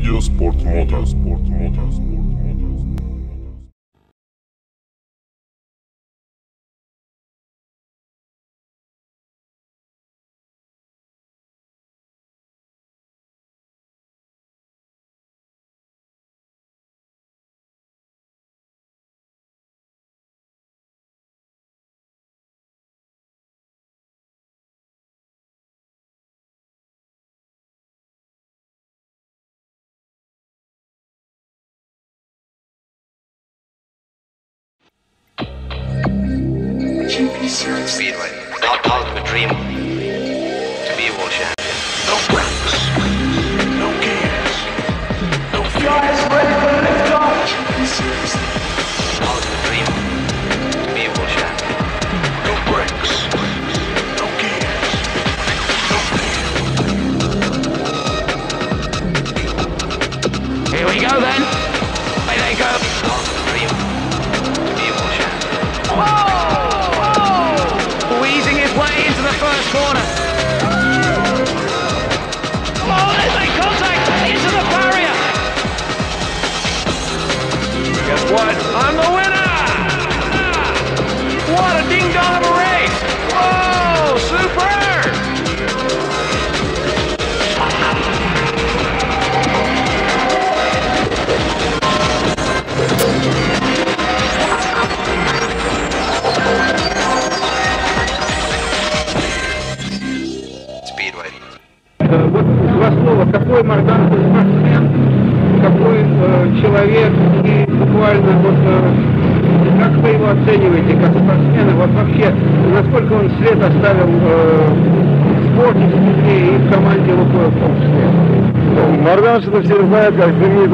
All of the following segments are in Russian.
Видео спорт мото. Спорт мото. Спорт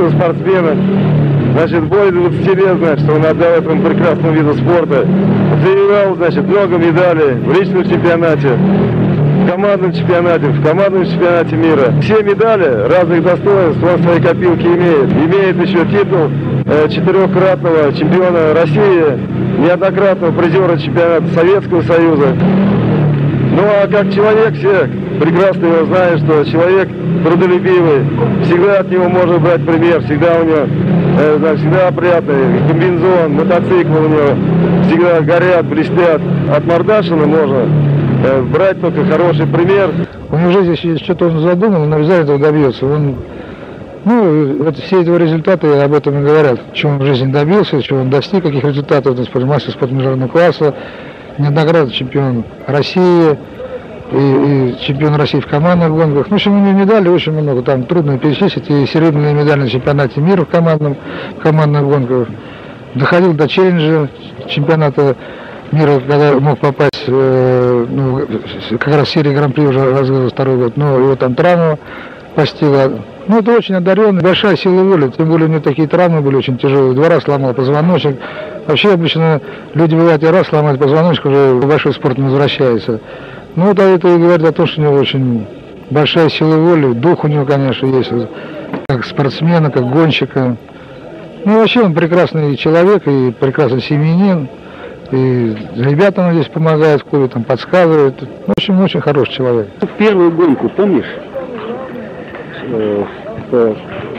знаменитого спортсмена. Значит, более 20 лет, значит, он отдал этому прекрасному виду спорта. Завоевал, значит, много медалей в личном чемпионате, в командном чемпионате, в командном чемпионате мира. Все медали разных достоинств он в своей копилке имеет. Имеет еще титул э, четырехкратного чемпиона России, неоднократного призера чемпионата Советского Союза. Ну а как человек все прекрасно его знают, что человек трудолюбивый, всегда от него можно брать пример, всегда у него, э, да, всегда опрятный комбинезон, мотоцикл у него всегда горят, блестят. От Мордашина можно э, брать только хороший пример. У него в жизни если что-то он задумал, он обязательно этого добьется. Он, ну, вот все эти результаты об этом и говорят, чего он в жизни добился, чего он достиг, каких результатов, он мастер спорта международного класса, неоднократно чемпион России, и, и чемпион России в командных гонках. Ну, в общем, у него медалей очень много, там трудно перечислить, и серебряные медали на чемпионате мира в, командном, в командных гонках. Доходил до челленджа чемпионата мира, когда мог попасть, э, ну, как раз серия Гран-при уже разыгрывалась второй год, но его там травма постигла. Ну, это очень одаренный, большая сила воли, тем более у него такие травмы были очень тяжелые, два раза сломал позвоночник. Вообще обычно люди бывают и раз сломать позвоночник, уже в большой спорт не возвращается. Ну, вот это и говорит о том, что у него очень большая сила воли, дух у него, конечно, есть, как спортсмена, как гонщика. Ну, вообще он прекрасный человек и прекрасный семьянин. И ребятам здесь помогает в клубе, там подсказывает. В общем, очень хороший человек. Первую гонку помнишь?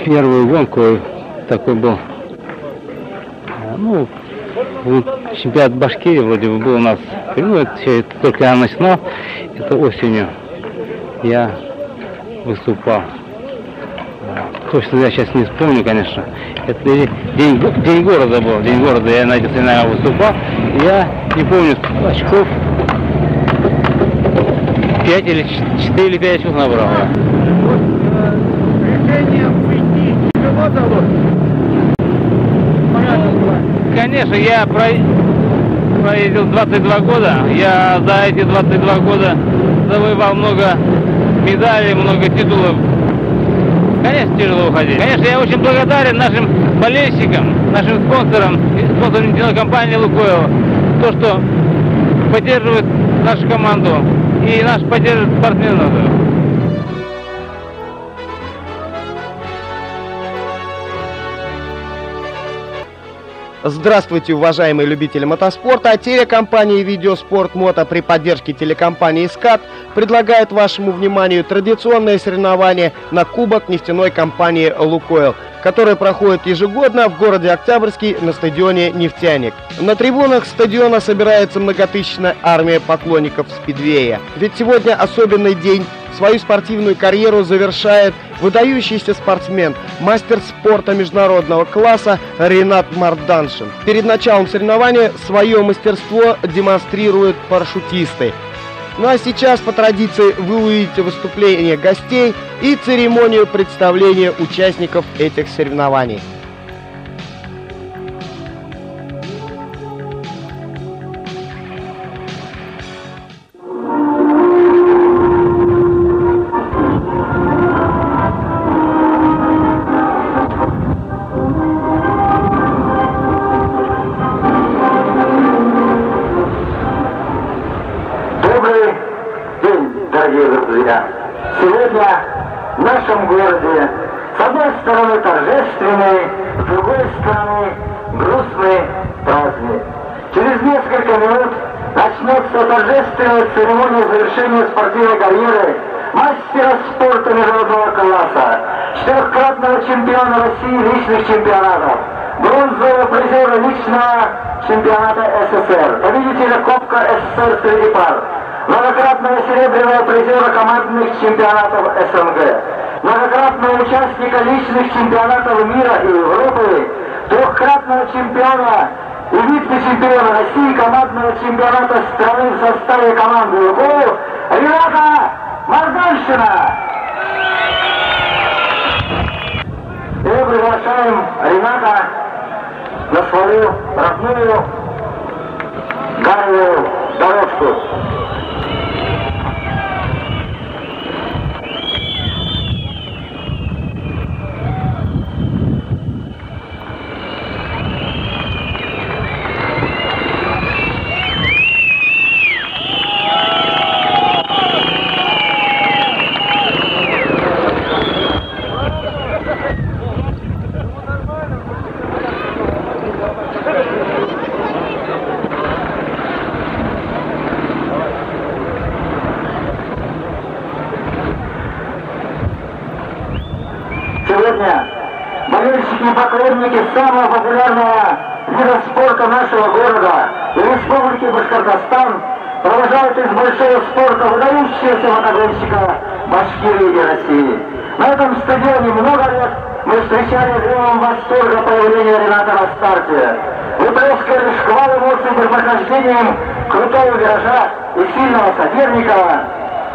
первую гонку такой был. э, Ну, чемпионат Башкирии вроде бы был у нас. Ну, это, только я начинал, это осенью я выступал. Точно я сейчас не вспомню, конечно. Это день, день города был. День города я на этих соревнованиях выступал. Я не помню очков. Пять или ч- четыре или пять очков набрал. Решение уйти? Конечно, я про- проездил 22 года. Я за эти 22 года завоевал много медалей, много титулов. Конечно, тяжело уходить. Конечно, я очень благодарен нашим болельщикам, нашим спонсорам, спонсорам телекомпании «Лукойл», то, что поддерживают нашу команду и наш поддерживает спортсменов. Здравствуйте, уважаемые любители мотоспорта. Телекомпания «Видеоспорт Мото» при поддержке телекомпании «СКАТ» предлагает вашему вниманию традиционное соревнование на Кубок нефтяной компании «Лукойл», которое проходит ежегодно в городе Октябрьский на стадионе «Нефтяник». На трибунах стадиона собирается многотысячная армия поклонников спидвея. Ведь сегодня особенный день Свою спортивную карьеру завершает выдающийся спортсмен, мастер спорта международного класса Ренат Марданшин. Перед началом соревнования свое мастерство демонстрируют парашютисты. Ну а сейчас, по традиции, вы увидите выступление гостей и церемонию представления участников этих соревнований. Церемония завершения спортивной карьеры мастера спорта международного класса, четырехкратного чемпиона России личных чемпионатов, бронзового призера личного чемпионата СССР, победителя Кубка СССР среди пар, многократного серебряного призера командных чемпионатов СНГ, многократного участника личных чемпионатов мира и Европы, трехкратного чемпиона и вице-чемпиона России командного чемпионата страны в составе команды «Лукойл» Рената Марганшина. И мы приглашаем Рената на свою родную гаревую дорожку. Сегодня болельщики и поклонники самого популярного вида спорта нашего города и Башкортостан провожают из большого спорта выдающегося мотогонщика Башкирии и России. На этом стадионе много лет мы встречали гремом восторга появления Рената на старте. Выплескали шквал эмоций при прохождением крутого виража и сильного соперника.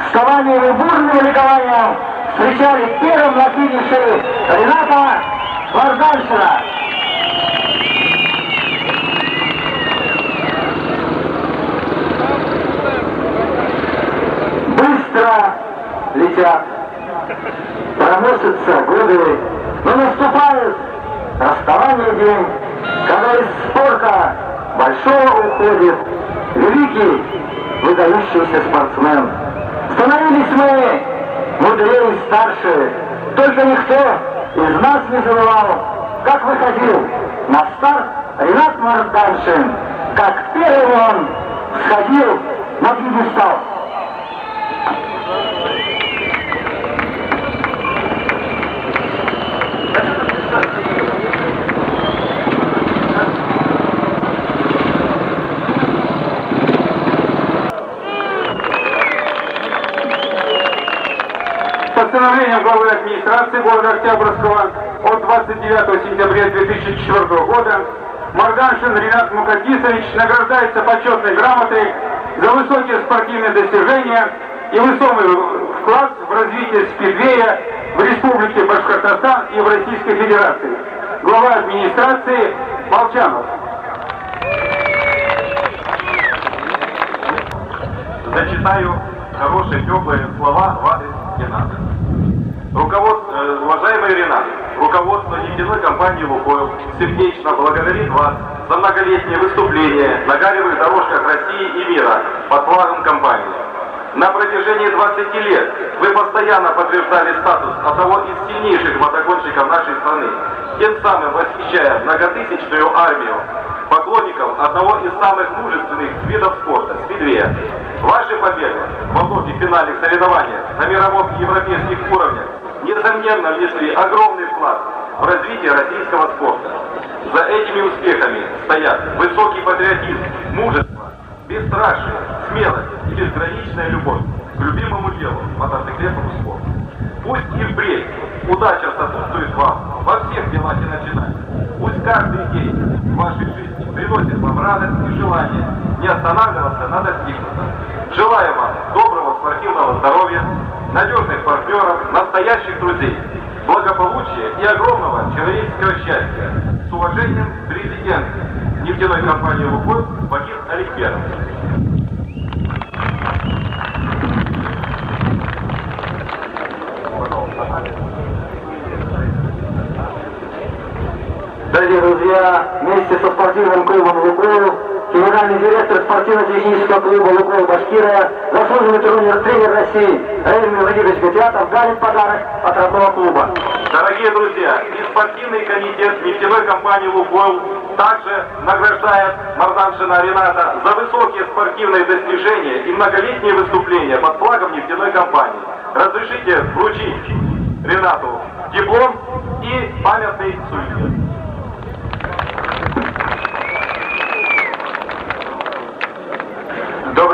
Вставанием и бурным ликованием встречали первым на финише Рената Варданшина. Быстро летят, проносятся годы, но наступает расставание день, когда из спорта большого уходит великий выдающийся спортсмен. Становились мы мудрее и старше, только никто из нас не забывал, как выходил на старт Ренат Марданшин, как первый он сходил на пьедестал. Постановлением главы администрации города Октябрьского от 29 сентября 2004 года. Марганшин Ренат Мукадисович награждается почетной грамотой за высокие спортивные достижения и весомый вклад в развитие спидвея в Республике Башкортостан и в Российской Федерации. Глава администрации Молчанов. Зачитаю хорошие, теплые слова в адрес Рената. Руковод... э, уважаемый Ренат, руководство нефтяной компании «Лукойл» сердечно благодарит вас за многолетнее выступление на гаревых дорожках России и мира под флагом компании. На протяжении 20 лет вы постоянно подтверждали статус одного из сильнейших мотогонщиков нашей страны, тем самым восхищая многотысячную армию поклонников одного из самых мужественных видов спорта – спидвея. Ваши победы во многих финальных соревнованиях на мировом и европейских уровнях несомненно внесли огромный вклад в развитие российского спорта. За этими успехами стоят высокий патриотизм, мужество, бесстрашие, смелость и безграничная любовь к любимому делу, мотоциклетному спорту. Пусть и впредь удача сопутствует вам во всех делах и начинаниях. Пусть каждый день вашей жизни приносит вам радость и желание не останавливаться на достигнутом. Желаю вам доброго спортивного здоровья, надежных партнеров, настоящих друзей, благополучия и огромного человеческого счастья. С уважением, президент нефтяной компании «Лукойл» Вагин Аликперов. Дорогие друзья, вместе со спортивным клубом «Лукойл» генеральный директор спортивно-технического клуба «Лукойл Башкирия», заслуженный тренер, тренер России Раиль Владимирович Гатятов дарит подарок от родного клуба. Дорогие друзья, и спортивный комитет нефтяной компании «Лукойл» также награждает Марданшина Рената за высокие спортивные достижения и многолетние выступления под флагом нефтяной компании. Разрешите вручить Ренату диплом и памятный сувенир.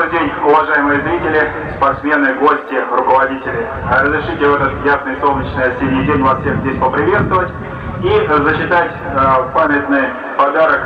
Добрый день, уважаемые зрители, спортсмены, гости, руководители. Разрешите в этот ясный солнечный осенний день вас всех здесь поприветствовать и зачитать э, памятный подарок,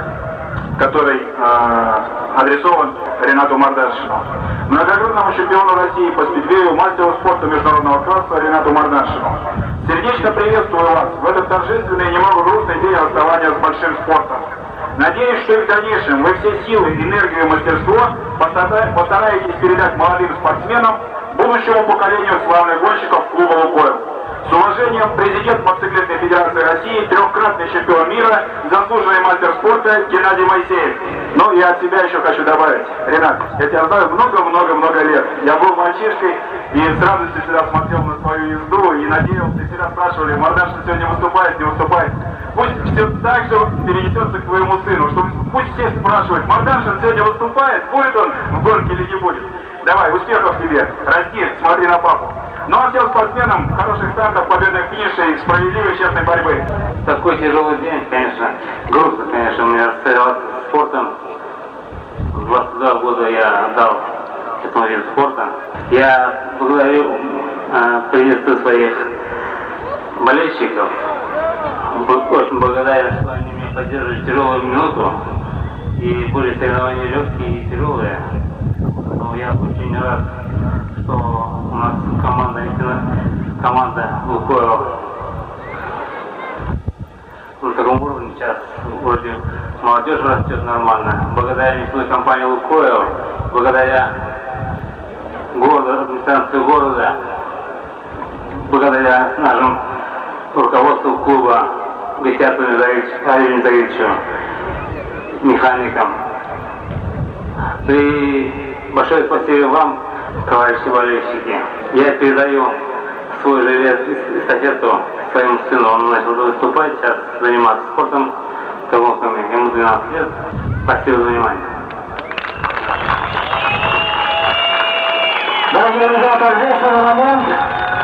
который э, адресован Ренату Мардашину. Многогрудному чемпиону России по спидвею, мастеру спорта международного класса Ренату Мардашину. Сердечно приветствую вас в этот торжественный и немного грустный день расставания с большим спортом. Надеюсь, что и в дальнейшем вы все силы, энергию и мастерство постара- постараетесь передать молодым спортсменам, будущему поколению славных гонщиков клуба «Лукойл». С уважением, президент Мотоциклетной Федерации России, трехкратный чемпион мира, заслуженный мастер спорта Геннадий Моисеев. Ну, я от себя еще хочу добавить. Ренат, я тебя знаю много-много-много лет. Я был мальчишкой и с радостью всегда смотрел на свою езду и надеялся, и всегда спрашивали, Мордаш сегодня выступает, не выступает. Пусть все так же перенесется к твоему сыну, чтобы пусть все спрашивают, Мордашин сегодня выступает, будет он в гонке или не будет. Давай, успехов тебе, расти, смотри на папу. Ну а всем спортсменам хороших стартов, победных финишей, справедливой честной борьбы. Такой тяжелый день, конечно, грустно, конечно, у меня стоял спортом. 22 года я отдал этому виду спорта. Я благодарю, э, приветствую своих болельщиков. Очень благодарен, что они меня поддерживают в тяжелую минуту. И были соревнования легкие и тяжелые. Но я очень рад, что у нас команда, команда Лукойл на таком уровне сейчас вроде молодежь растет нормально. Благодаря нефтяной компании «Лукойл», благодаря городу, администрации города, благодаря нашему руководству клуба Алию Низаревичу, механикам. И большое спасибо вам, товарищи болельщики. Я передаю свой жилет эстафету своему сыну. Он начал выступать, сейчас заниматься спортом, колонками. Ему 12 лет. Спасибо за внимание. Дорогие друзья, торжественный момент.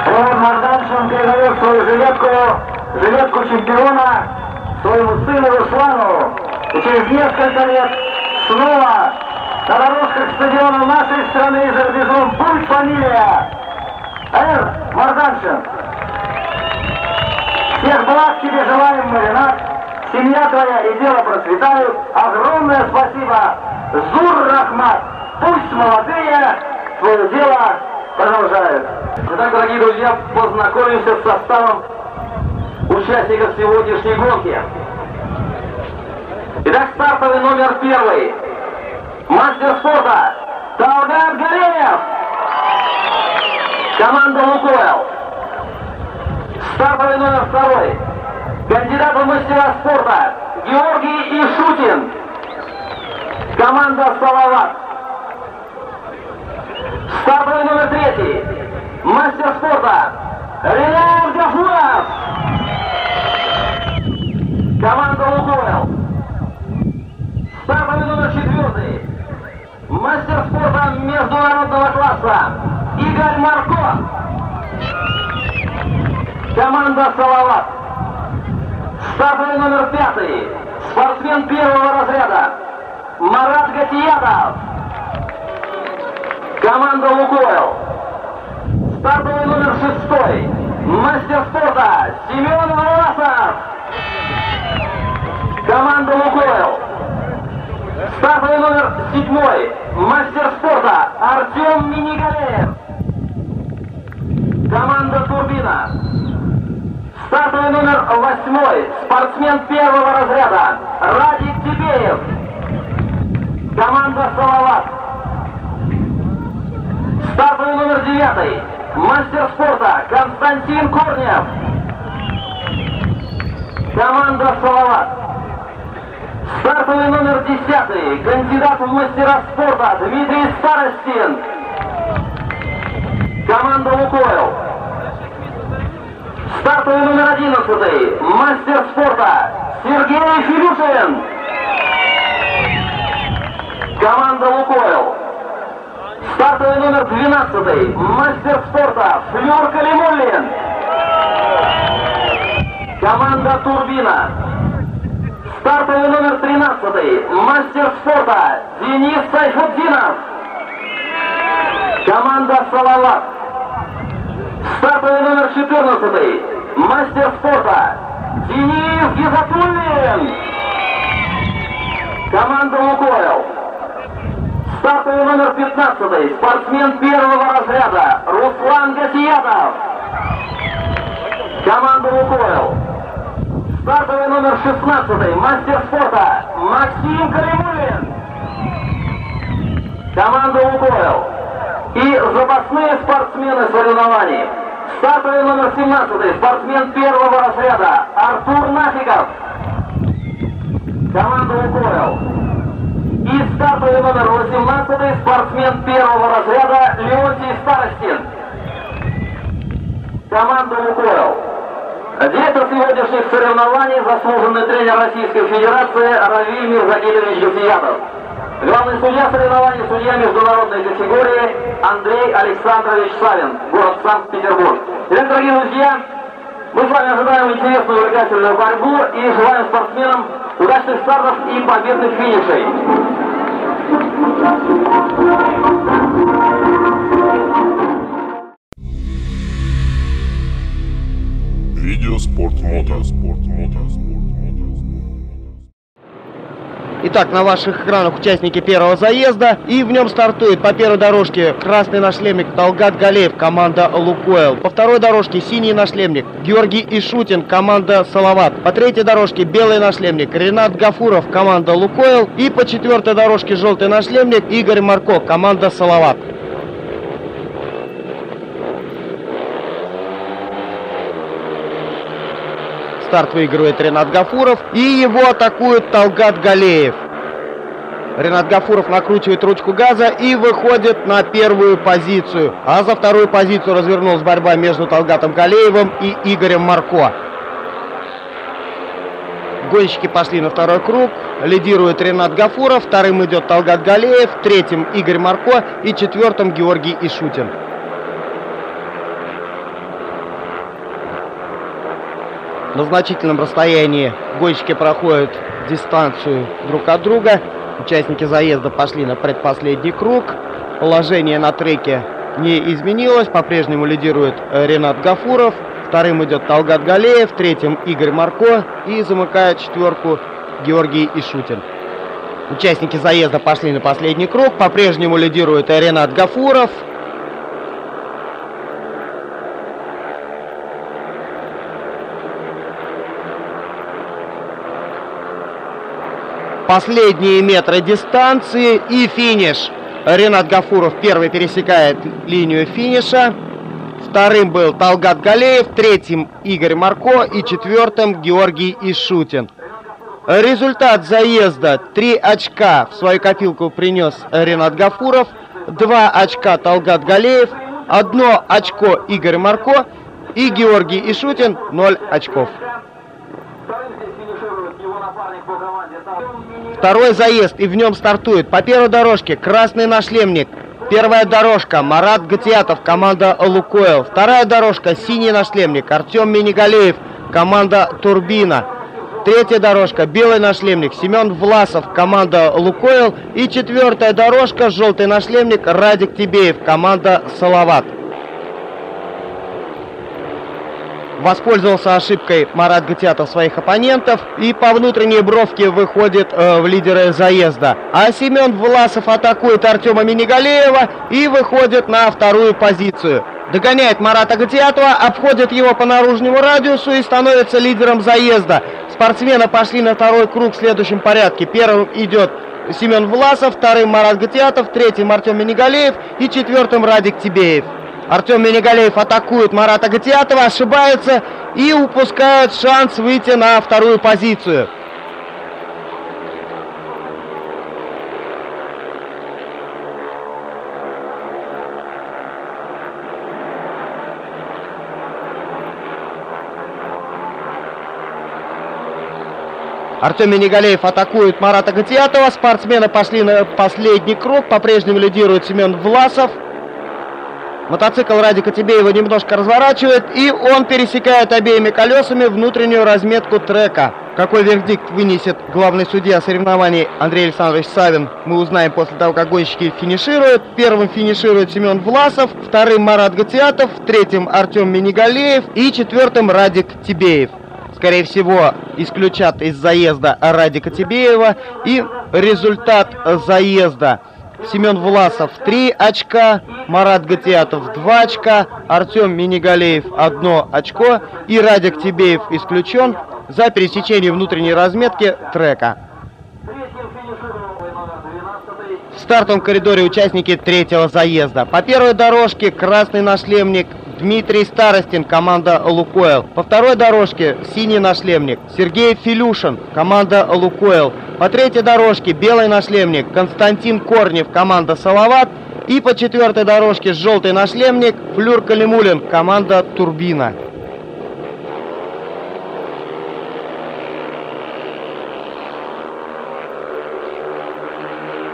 Ренат Марданшин передает свою жилетку, жилетку чемпиона своему сыну Руслану. И через несколько лет снова на дорожках стадиона нашей страны и за рубежом будет фамилия Р. Марданшин. Всех благ тебе желаем мы, Ренат. Семья твоя и дело процветают. Огромное спасибо. Зур Рахмат. Пусть молодые свое дело продолжают. Итак, дорогие друзья, познакомимся с составом участников сегодняшней гонки. Итак, стартовый номер первый. Мастер спорта Талгат Гареев. Команда Лукойл. Стартовый номер второй. Кандидат в мастера спорта Георгий Ишутин. Команда Салават. Стартовый номер третий. Мастер спорта. Ренат Гафуров. Команда Лукойл. Стартовый номер четвертый. Мастер спорта международного класса. Игорь Марко. Команда Салават. Стартовый номер пятый. Спортсмен первого разряда. Марат Гатиятов. Команда Лукойл. Стартовый номер шестой. Мастер спорта Семен Власов. Команда Лукойл. Стартовый номер седьмой. Мастер спорта Артем Минигалеев. Команда Турбина. Стартовый номер восьмой. Спортсмен первого разряда. Радик Тибеев. Команда Салават. Стартовый номер девятый. Мастер спорта Константин Корнев. Команда Салават. Стартовый номер десятый. Кандидат в мастера спорта Дмитрий Старостин. Команда Лукойл. Стартовый номер одиннадцатый. Мастер спорта Сергей Филюшин. Команда Лукойл. Стартовый номер 12. Мастер спорта Флёр Калимуллин. Команда Турбина. Стартовый номер 13. Мастер спорта Денис Сайфуддинов. Команда Салават. Стартовый номер 14. Мастер спорта Денис Гизатуллин. Команда Лукойл. Стартовый номер 15. Спортсмен первого разряда Руслан Гасиятов. Команда Лукойл. Стартовый номер 16. Мастер спорта Максим Калимулин. Команда Лукойл. И запасные спортсмены соревнований. Стартовый номер 17. Спортсмен первого разряда Артур Нафиков. Команда Лукойл. И стартовый номер 18 спортсмен первого разряда Леонтий Старостин. Команда Лукойл. Директор сегодняшних соревнований, заслуженный тренер Российской Федерации Равиль Мирзагилевич Гасиятов. Главный судья соревнований, судья международной категории Андрей Александрович Савин, город Санкт-Петербург. Итак, дорогие друзья, мы с вами ожидаем интересную увлекательную борьбу и желаем спортсменам удачных стартов и победных финишей. Видеоспорт Мото. Спорт Мото. Итак, на ваших экранах участники первого заезда. И в нем стартует по первой дорожке красный нашлемник Талгат Галеев, команда Лукойл. По второй дорожке синий нашлемник Георгий Ишутин, команда Салават. По третьей дорожке белый нашлемник Ренат Гафуров, команда Лукойл. И по четвертой дорожке желтый нашлемник Игорь Марко, команда Салават. Старт выигрывает Ренат Гафуров. И его атакует Талгат Галеев. Ренат Гафуров накручивает ручку газа и выходит на первую позицию. А за вторую позицию развернулась борьба между Талгатом Галеевым и Игорем Марко. Гонщики пошли на второй круг. Лидирует Ренат Гафуров. Вторым идет Талгат Галеев. Третьим Игорь Марко. И четвертым Георгий Ишутин. На значительном расстоянии гонщики проходят дистанцию друг от друга. Участники заезда пошли на предпоследний круг. Положение на треке не изменилось. По-прежнему лидирует Ренат Гафуров. Вторым идет Талгат Галеев. Третьим Игорь Марко. И замыкает четверку Георгий Ишутин. Участники заезда пошли на последний круг. По-прежнему лидирует Ренат Гафуров. Последние метры дистанции и финиш. Ренат Гафуров первый пересекает линию финиша. Вторым был Талгат Галеев, третьим Игорь Марко и четвертым Георгий Ишутин. Результат заезда 3 очка в свою копилку принес Ренат Гафуров. 2 очка Талгат Галеев, 1 очко Игорь Марко и Георгий Ишутин 0 очков. Второй заезд, и в нем стартует по первой дорожке красный нашлемник. Первая дорожка Марат Гатиатов, команда Лукойл. Вторая дорожка синий нашлемник Артем Минигалеев, команда Турбина. Третья дорожка белый нашлемник Семен Власов, команда Лукойл. И четвертая дорожка желтый нашлемник Радик Тибеев, команда Салават. Воспользовался ошибкой Марат Гатиатов своих оппонентов и по внутренней бровке выходит э, в лидеры заезда. А Семен Власов атакует Артема Минигалеева и выходит на вторую позицию. Догоняет Марата Гатиатова, обходит его по наружнему радиусу и становится лидером заезда. Спортсмены пошли на второй круг в следующем порядке. Первым идет Семен Власов, вторым Марат Гатиатов, третьим Артем Минигалеев и четвертым Радик Тибеев. Артем Минигалеев атакует Марата Гатиатова, ошибается и упускает шанс выйти на вторую позицию. Артем Минигалеев атакует Марата Гатиатова. Спортсмены пошли на последний круг. По-прежнему лидирует Семен Власов. Мотоцикл Радика Тибеева немножко разворачивает, и он пересекает обеими колесами внутреннюю разметку трека. Какой вердикт вынесет главный судья соревнований Андрей Александрович Савин, мы узнаем после того, как гонщики финишируют. Первым финиширует Семен Власов, вторым Марат Гатиатов, третьим Артем Минигалеев и четвертым Радик Тибеев. Скорее всего, исключат из заезда Радика Тибеева и результат заезда – Семен Власов 3 очка, Марат Гатиатов 2 очка, Артем Минигалеев 1 очко и Радик Тибеев исключен за пересечение внутренней разметки трека. В стартовом коридоре участники третьего заезда. По первой дорожке красный нашлемник Дмитрий Старостин, команда «Лукойл». По второй дорожке синий нашлемник Сергей Филюшин, команда «Лукойл». По третьей дорожке белый нашлемник Константин Корнев, команда «Салават». И по четвертой дорожке желтый нашлемник Флюр Калимулин, команда «Турбина».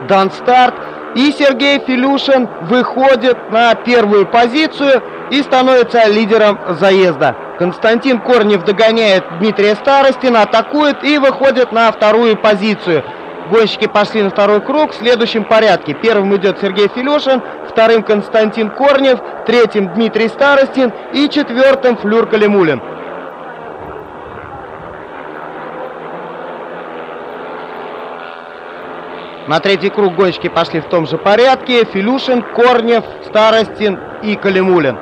Дан старт. И Сергей Филюшин выходит на первую позицию и становится лидером заезда. Константин Корнев догоняет Дмитрия Старостина, атакует и выходит на вторую позицию. Гонщики пошли на второй круг в следующем порядке. Первым идет Сергей Филюшин, вторым Константин Корнев, третьим Дмитрий Старостин и четвертым Флюр Калимулин. На третий круг гонщики пошли в том же порядке. Филюшин, Корнев, Старостин и Калимулин.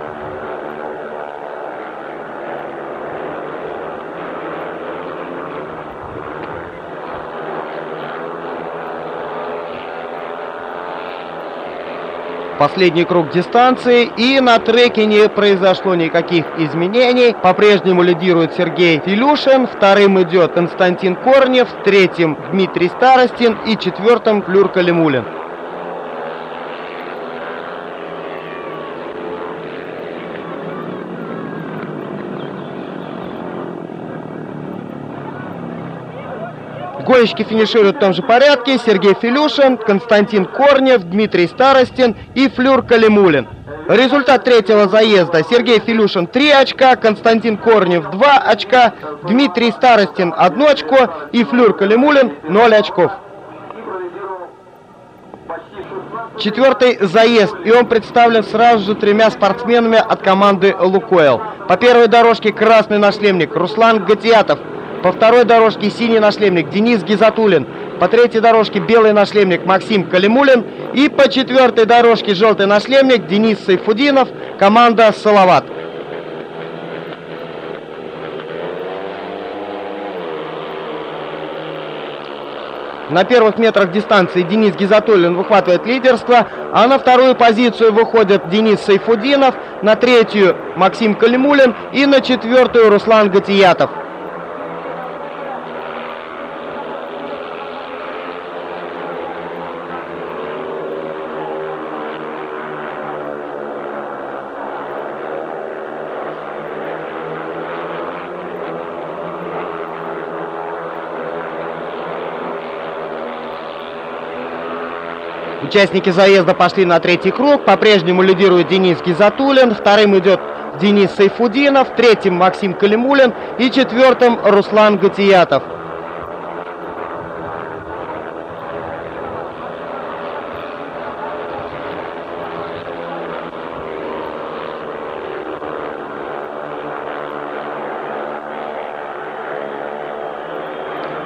Последний круг дистанции и на треке не произошло никаких изменений. По-прежнему лидирует Сергей Филюшин, вторым идет Константин Корнев, третьим Дмитрий Старостин и четвертым Флюр Калимулин. Гонщики финишируют в том же порядке. Сергей Филюшин, Константин Корнев, Дмитрий Старостин и Флюр Калимулин. Результат третьего заезда. Сергей Филюшин 3 очка, Константин Корнев 2 очка, Дмитрий Старостин 1 очко и Флюр Калимулин 0 очков. Четвертый заезд, и он представлен сразу же тремя спортсменами от команды «Лукойл». По первой дорожке красный нашлемник Руслан Гатиатов – по второй дорожке синий нашлемник Денис Гизатулин. По третьей дорожке белый нашлемник Максим Калимулин. И по четвертой дорожке желтый нашлемник Денис Сайфудинов, команда «Салават». На первых метрах дистанции Денис Гизатуллин выхватывает лидерство, а на вторую позицию выходят Денис Сайфудинов, на третью Максим Калимулин и на четвертую Руслан Гатиятов. Участники заезда пошли на третий круг. По-прежнему лидирует Денис Гизатуллин. Вторым идет Денис Сайфудинов. Третьим Максим Калимулин. И четвертым Руслан Гатиятов.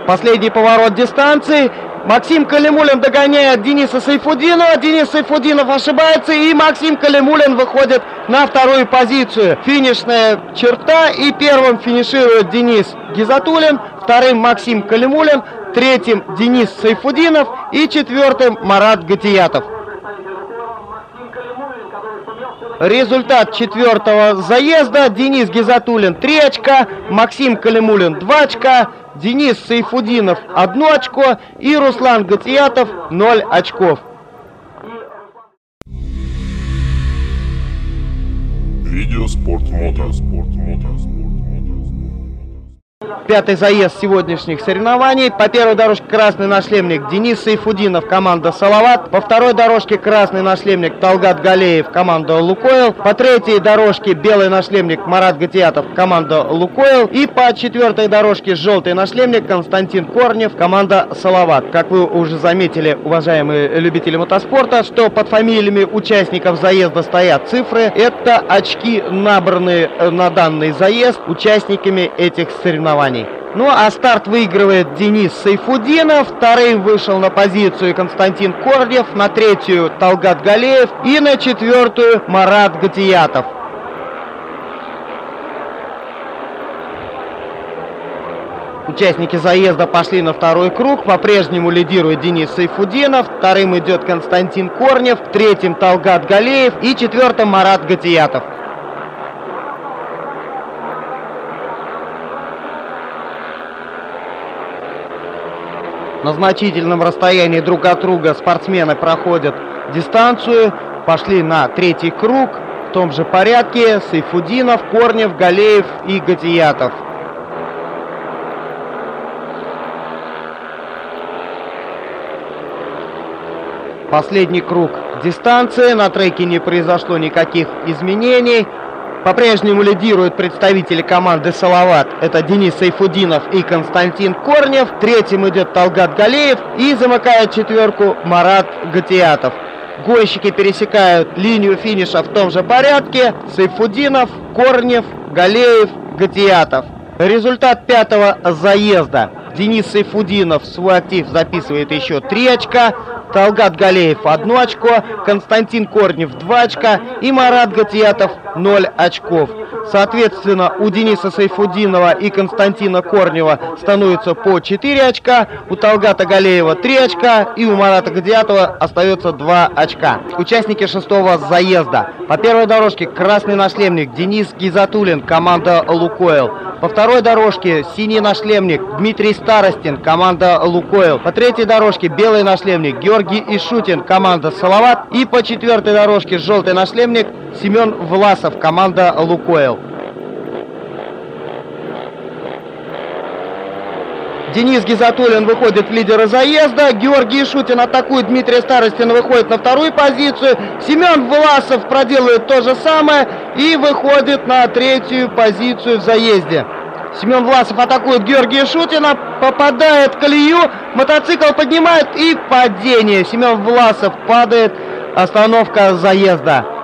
Последний поворот дистанции. Максим Калимулин догоняет Дениса Сайфудинова. Денис Сайфудинов ошибается, и Максим Калимулин выходит на вторую позицию. Финишная черта, и первым финиширует Денис Гизатуллин, вторым Максим Калимулин, третьим Денис Сайфудинов и четвертым Марат Гатиятов. Результат четвертого заезда. Денис Гизатуллин 3 очка, Максим Калимулин 2 очка, Денис Сайфудинов 1 очко и Руслан Гатиятов 0 очков. Видеоспорт Мото. Спорт Мото. Пятый заезд сегодняшних соревнований. По первой дорожке красный нашлемник Денис Сайфудинов, команда Салават. По второй дорожке красный нашлемник Талгат Галеев, команда Лукойл. По третьей дорожке белый нашлемник Марат Гатиятов, команда Лукойл. И по четвертой дорожке желтый нашлемник Константин Корнев, команда Салават. Как вы уже заметили, уважаемые любители мотоспорта, что под фамилиями участников заезда стоят цифры. Это очки, набранные э, на данный заезд участниками этих соревнований. Ну а старт выигрывает Денис Сайфудинов, вторым вышел на позицию Константин Корнев, на третью Талгат Галеев и на четвертую Марат Гатиятов. Участники заезда пошли на второй круг. По-прежнему лидирует Денис Сайфудинов. Вторым идет Константин Корнев. Третьим Талгат Галеев. И четвертым Марат Гатиятов. На значительном расстоянии друг от друга спортсмены проходят дистанцию. Пошли на третий круг. В том же порядке Сайфудинов, Корнев, Галеев и Гатиятов. Последний круг дистанции. На треке не произошло никаких изменений. По-прежнему лидируют представители команды «Салават». Это Денис Сайфудинов и Константин Корнев. Третьим идет Талгат Галеев. И замыкает четверку Марат Гатиятов. Гонщики пересекают линию финиша в том же порядке. Сайфудинов, Корнев, Галеев, Гатиятов. Результат пятого заезда. Денис Сайфудинов в свой актив записывает еще 3 очка. Талгат Галеев 1 очко, Константин Корнев 2 очка и Марат Гатиятов 0 очков. Соответственно, у Дениса Сайфудинова и Константина Корнева становится по 4 очка, у Талгата Галеева 3 очка и у Марата Гатиятова остается 2 очка. Участники шестого заезда. По первой дорожке красный нашлемник Денис Гизатуллин, команда Лукойл. По второй дорожке синий нашлемник Дмитрий Старостин, команда Лукойл. По третьей дорожке белый нашлемник Георгий Ишутин, команда Салават. И по четвертой дорожке желтый нашлемник Семен Власов, команда Лукойл. Денис Гизатуллин выходит в лидеры заезда. Георгий Шутин атакует. Дмитрий Старостин выходит на вторую позицию. Семен Власов проделывает то же самое и выходит на третью позицию в заезде. Семен Власов атакует Георгия Шутина, попадает в колею, мотоцикл поднимает и падение. Семен Власов падает, остановка заезда.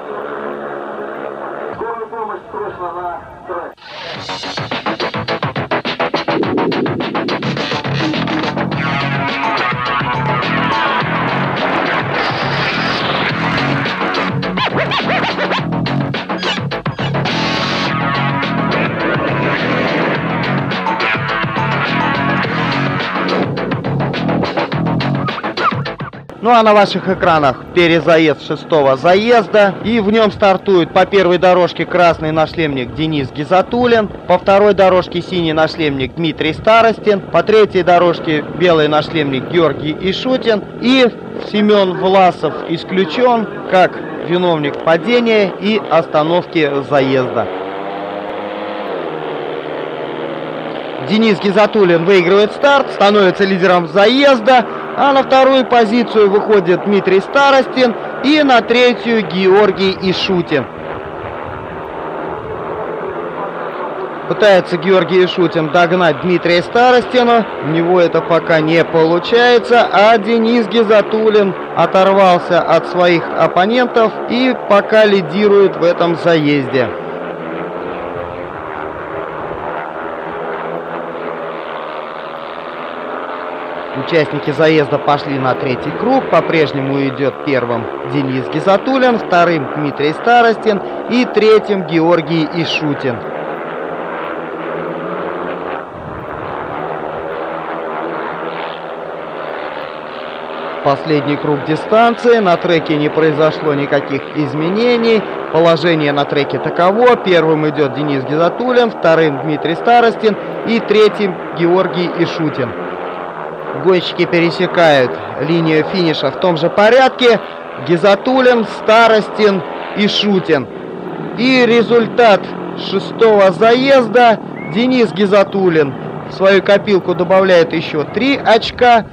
Ну а на ваших экранах перезаезд шестого заезда. И в нем стартует по первой дорожке красный нашлемник Денис Гизатуллин. По второй дорожке синий нашлемник Дмитрий Старостин. По третьей дорожке белый нашлемник Георгий Ишутин. И Семен Власов исключен как виновник падения и остановки заезда. Денис Гизатуллин выигрывает старт, становится лидером заезда. А на вторую позицию выходит Дмитрий Старостин и на третью Георгий Ишутин. Пытается Георгий Ишутин догнать Дмитрия Старостина. У него это пока не получается. А Денис Гизатулин оторвался от своих оппонентов и пока лидирует в этом заезде. Участники заезда пошли на третий круг. По-прежнему идет первым Денис Гизатулин, вторым Дмитрий Старостин и третьим Георгий Ишутин. Последний круг дистанции. На треке не произошло никаких изменений. Положение на треке таково. Первым идет Денис Гизатулин, вторым Дмитрий Старостин и третьим Георгий Ишутин. Гонщики пересекают линию финиша в том же порядке. Гизатулин, Старостин и Шутин. И результат шестого заезда. Денис Гизатулин в свою копилку добавляет еще 3 очка.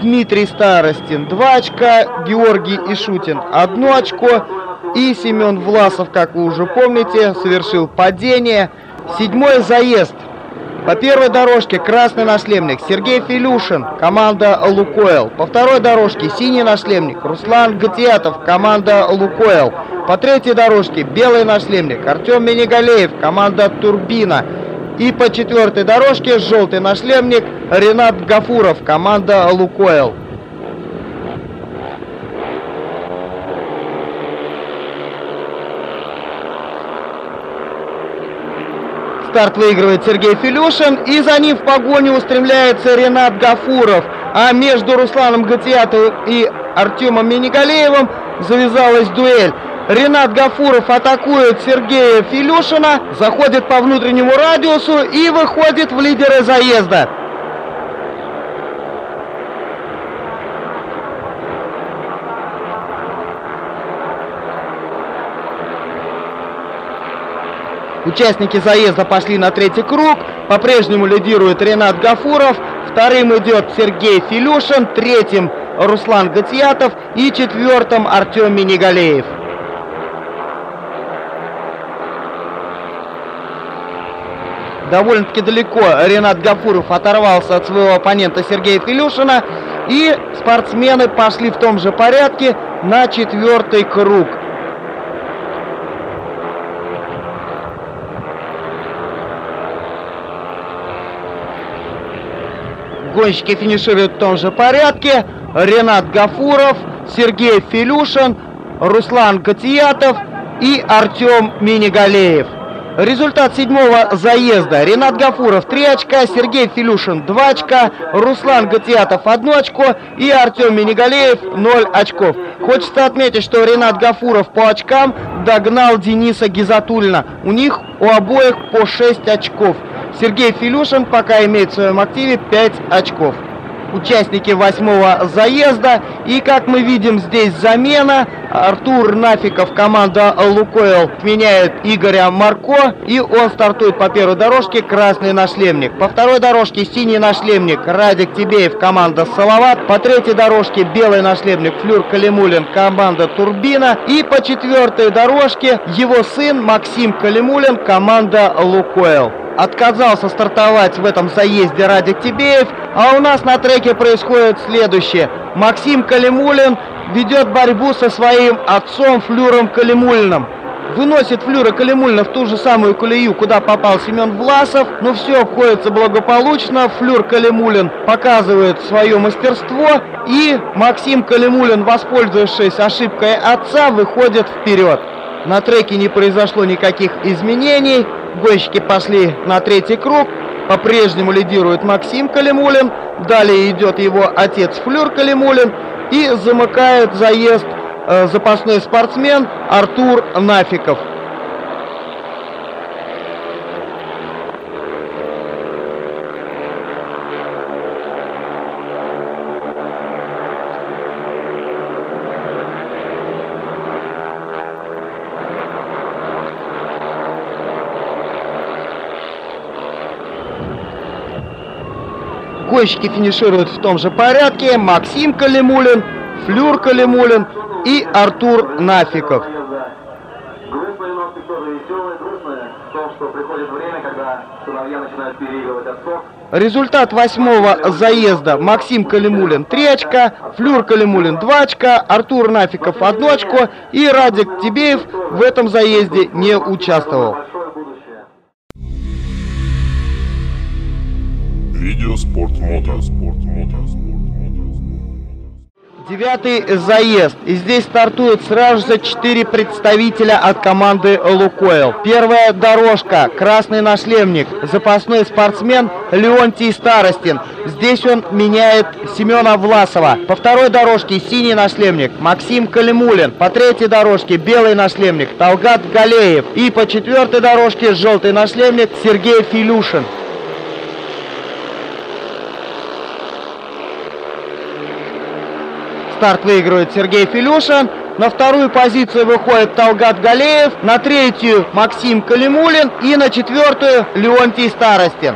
Дмитрий Старостин 2 очка, Георгий Ишутин 1 очко и Семен Власов, как вы уже помните, совершил падение. Седьмой заезд. По первой дорожке красный нашлемник Сергей Филюшин, команда Лукойл. По второй дорожке синий нашлемник Руслан Гатиатов, команда Лукойл. По третьей дорожке белый нашлемник Артем Минигалеев, команда Турбина. И по четвертой дорожке желтый нашлемник Ренат Гафуров, команда Лукойл. Старт выигрывает Сергей Филюшин, и за ним в погоню устремляется Ренат Гафуров. А между Русланом Гатиатовым и Артемом Минигалеевым завязалась дуэль. Ренат Гафуров атакует Сергея Филюшина, заходит по внутреннему радиусу и выходит в лидеры заезда. Участники заезда пошли на третий круг. По-прежнему лидирует Ренат Гафуров. Вторым идет Сергей Филюшин. Третьим Руслан Гатьятов. И четвертым Артем Минигалеев. довольно-таки далеко Ренат Гафуров оторвался от своего оппонента Сергея Филюшина. И спортсмены пошли в том же порядке на четвертый круг. Гонщики финишируют в том же порядке. Ренат Гафуров, Сергей Филюшин, Руслан Гатиятов и Артем Минигалеев. Результат седьмого заезда. Ренат Гафуров 3 очка, Сергей Филюшин 2 очка, Руслан Гатиатов 1 очко и Артем Минигалеев 0 очков. Хочется отметить, что Ренат Гафуров по очкам догнал Дениса Гизатульна. У них у обоих по 6 очков. Сергей Филюшин пока имеет в своем активе 5 очков. Участники восьмого заезда. И как мы видим, здесь замена. Артур Нафиков, команда Лукойл, меняет Игоря Марко. И он стартует по первой дорожке, красный нашлемник. По второй дорожке синий нашлемник Радик Тибеев, команда Салават. По третьей дорожке белый нашлемник Флюр Калимулин, команда Турбина. И по четвертой дорожке его сын Максим Калимулин, команда Лукойл отказался стартовать в этом заезде Радик Тибеев. А у нас на треке происходит следующее. Максим Калимулин ведет борьбу со своим отцом Флюром Калимулиным. Выносит Флюра Калимульна в ту же самую колею, куда попал Семен Власов. Но все обходится благополучно. Флюр Калимулин показывает свое мастерство. И Максим Калимулин, воспользовавшись ошибкой отца, выходит вперед. На треке не произошло никаких изменений. Гонщики пошли на третий круг. По-прежнему лидирует Максим Калимулин. Далее идет его отец Флюр Калимулин. И замыкает заезд э, запасной спортсмен Артур Нафиков. Гонщики финишируют в том же порядке. Максим Калимулин, Флюр Калимулин и Артур Нафиков. Грустно немножко тоже веселое, грустное в том, что приходит время, когда сыновья начинают переигрывать отцов. Результат восьмого заезда. Максим Калимулин 3 очка, Флюр Калимулин 2 очка, Артур Нафиков 1 очко и Радик Тибеев в этом заезде не участвовал. Видеоспорт Мото. Спорт Мото. Девятый заезд. И здесь стартует сразу же четыре представителя от команды «Лукойл». Первая дорожка. Красный нашлемник. Запасной спортсмен Леонтий Старостин. Здесь он меняет Семена Власова. По второй дорожке синий нашлемник Максим Калимулин. По третьей дорожке белый нашлемник Талгат Галеев. И по четвертой дорожке желтый нашлемник Сергей Филюшин. Старт выигрывает Сергей Филюшин. На вторую позицию выходит Талгат Галеев. На третью Максим Калимулин. И на четвертую Леонтий Старостин.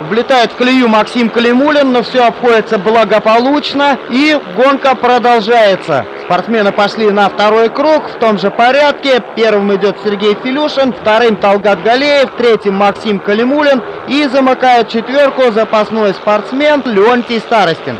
Влетает в колею Максим Калимулин, но все обходится благополучно. И гонка продолжается. Спортсмены пошли на второй круг в том же порядке. Первым идет Сергей Филюшин, вторым Талгат Галеев, третьим Максим Калимулин. И замыкает четверку запасной спортсмен Леонтий Старостин.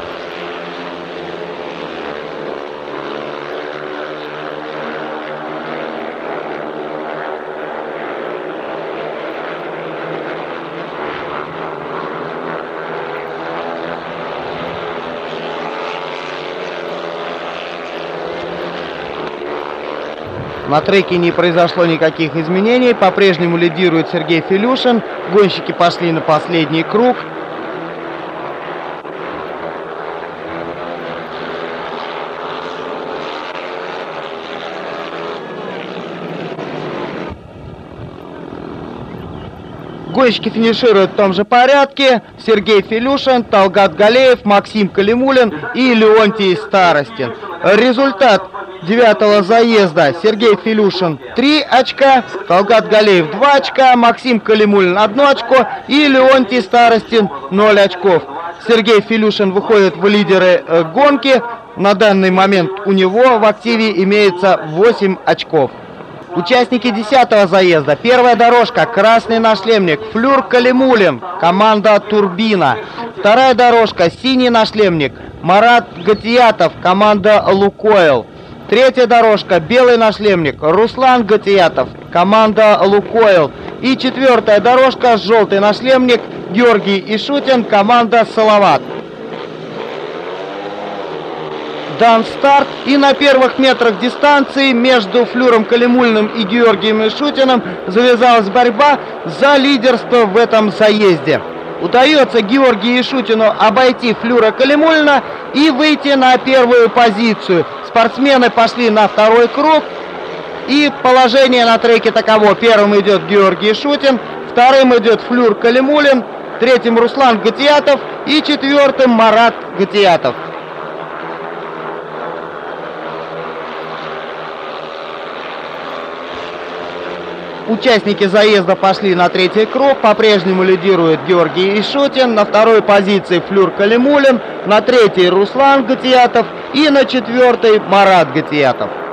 На треке не произошло никаких изменений. По-прежнему лидирует Сергей Филюшин. Гонщики пошли на последний круг. Гонщики финишируют в том же порядке. Сергей Филюшин, Талгат Галеев, Максим Калимулин и Леонтий Старостин. Результат девятого заезда. Сергей Филюшин 3 очка, Талгат Галеев 2 очка, Максим Калимулин 1 очко и Леонтий Старостин 0 очков. Сергей Филюшин выходит в лидеры э, гонки. На данный момент у него в активе имеется 8 очков. Участники десятого заезда. Первая дорожка. Красный нашлемник. Флюр Калимулин. Команда Турбина. Вторая дорожка. Синий нашлемник. Марат Гатиятов. Команда Лукойл. Третья дорожка. Белый нашлемник. Руслан Гатиятов. Команда Лукойл. И четвертая дорожка. Желтый нашлемник. Георгий Ишутин. Команда Салават дан старт. И на первых метрах дистанции между Флюром Калимульным и Георгием Ишутиным завязалась борьба за лидерство в этом заезде. Удается Георгию Ишутину обойти Флюра Калимульна и выйти на первую позицию. Спортсмены пошли на второй круг. И положение на треке таково. Первым идет Георгий Шутин, вторым идет Флюр Калимулин, третьим Руслан Гатиятов и четвертым Марат Гатиятов. Участники заезда пошли на третий круг. По-прежнему лидирует Георгий Ишутин. На второй позиции Флюр Калимулин. На третьей Руслан Гатиятов. И на четвертой Марат Гатиятов.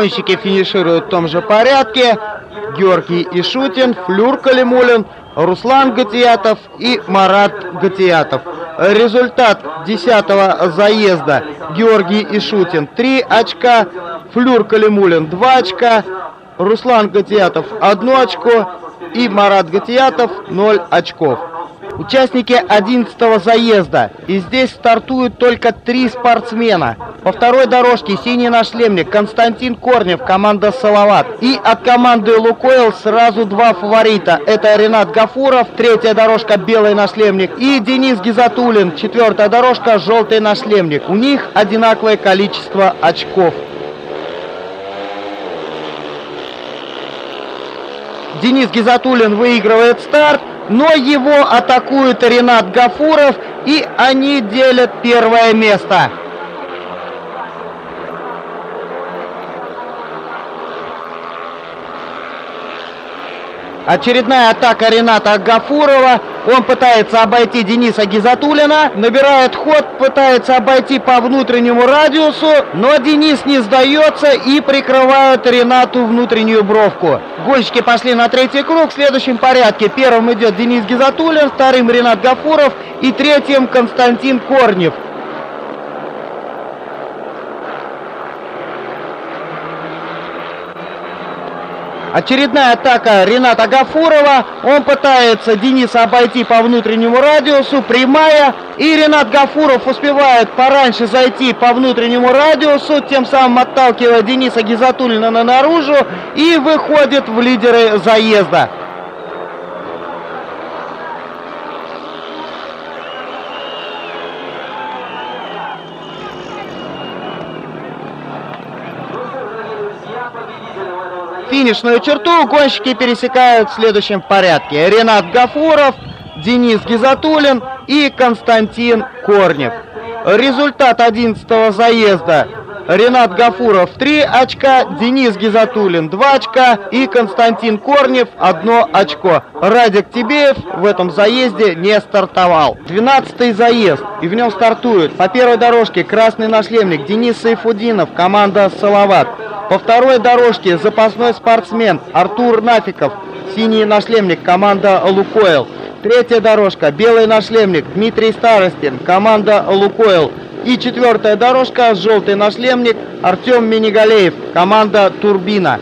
Гонщики финишируют в том же порядке. Георгий Ишутин, Флюр Калимулин, Руслан Гатиятов и Марат Гатиятов. Результат 10 заезда. Георгий Ишутин 3 очка, Флюр Калимулин 2 очка, Руслан Гатиятов 1 очко и Марат Гатиятов 0 очков. Участники 11 заезда. И здесь стартуют только три спортсмена. По второй дорожке синий нашлемник Константин Корнев, команда Салават. И от команды Лукойл сразу два фаворита. Это Ренат Гафуров, третья дорожка белый нашлемник. И Денис Гизатулин, четвертая дорожка желтый нашлемник. У них одинаковое количество очков. Денис Гизатуллин выигрывает старт, но его атакует Ренат Гафуров, и они делят первое место. Очередная атака Рената Гафурова. Он пытается обойти Дениса Гизатулина, набирает ход, пытается обойти по внутреннему радиусу, но Денис не сдается и прикрывает Ренату внутреннюю бровку. Гонщики пошли на третий круг в следующем порядке. Первым идет Денис Гизатулин, вторым Ренат Гафуров и третьим Константин Корнев. Очередная атака Рената Гафурова. Он пытается Дениса обойти по внутреннему радиусу. Прямая. И Ренат Гафуров успевает пораньше зайти по внутреннему радиусу, тем самым отталкивая Дениса Гизатуллина на наружу и выходит в лидеры заезда. Финишную черту гонщики пересекают в следующем порядке. Ренат Гафуров, Денис Гизатуллин и Константин Корнев. Результат 11 заезда. Ренат Гафуров 3 очка, Денис Гизатуллин 2 очка и Константин Корнев 1 очко. Радик Тибеев в этом заезде не стартовал. 12 заезд и в нем стартует по первой дорожке красный нашлемник Денис Сайфудинов, команда Салават. По второй дорожке запасной спортсмен Артур Нафиков, синий нашлемник, команда Лукойл. Третья дорожка, белый нашлемник Дмитрий Старостин, команда Лукойл. И четвертая дорожка, желтый нашлемник Артем Минигалеев, команда Турбина.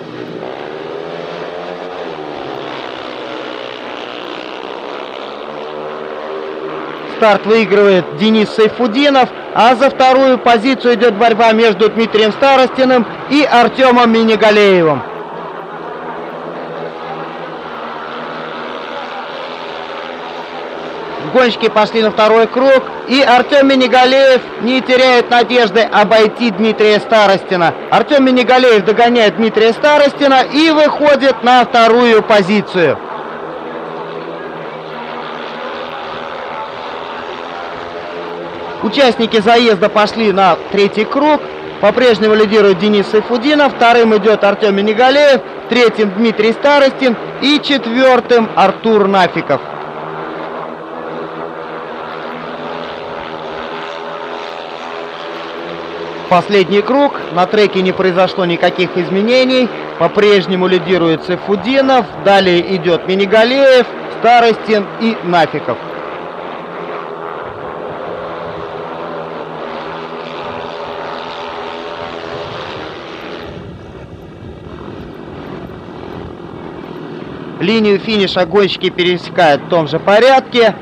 Старт выигрывает Денис Сайфудинов, а за вторую позицию идет борьба между Дмитрием Старостиным и Артемом Минигалеевым. Гонщики пошли на второй круг, и Артем Минигалеев не теряет надежды обойти Дмитрия Старостина. Артем Минигалеев догоняет Дмитрия Старостина и выходит на вторую позицию. Участники заезда пошли на третий круг. По-прежнему лидирует Денис Сайфудинов, вторым идет Артем Минигалеев, третьим Дмитрий Старостин и четвертым Артур Нафиков. Последний круг. На треке не произошло никаких изменений. По-прежнему лидирует Сайфудинов. Далее идет Минигалеев, Старостин и Нафиков. Линию финиша гонщики пересекают в том же порядке.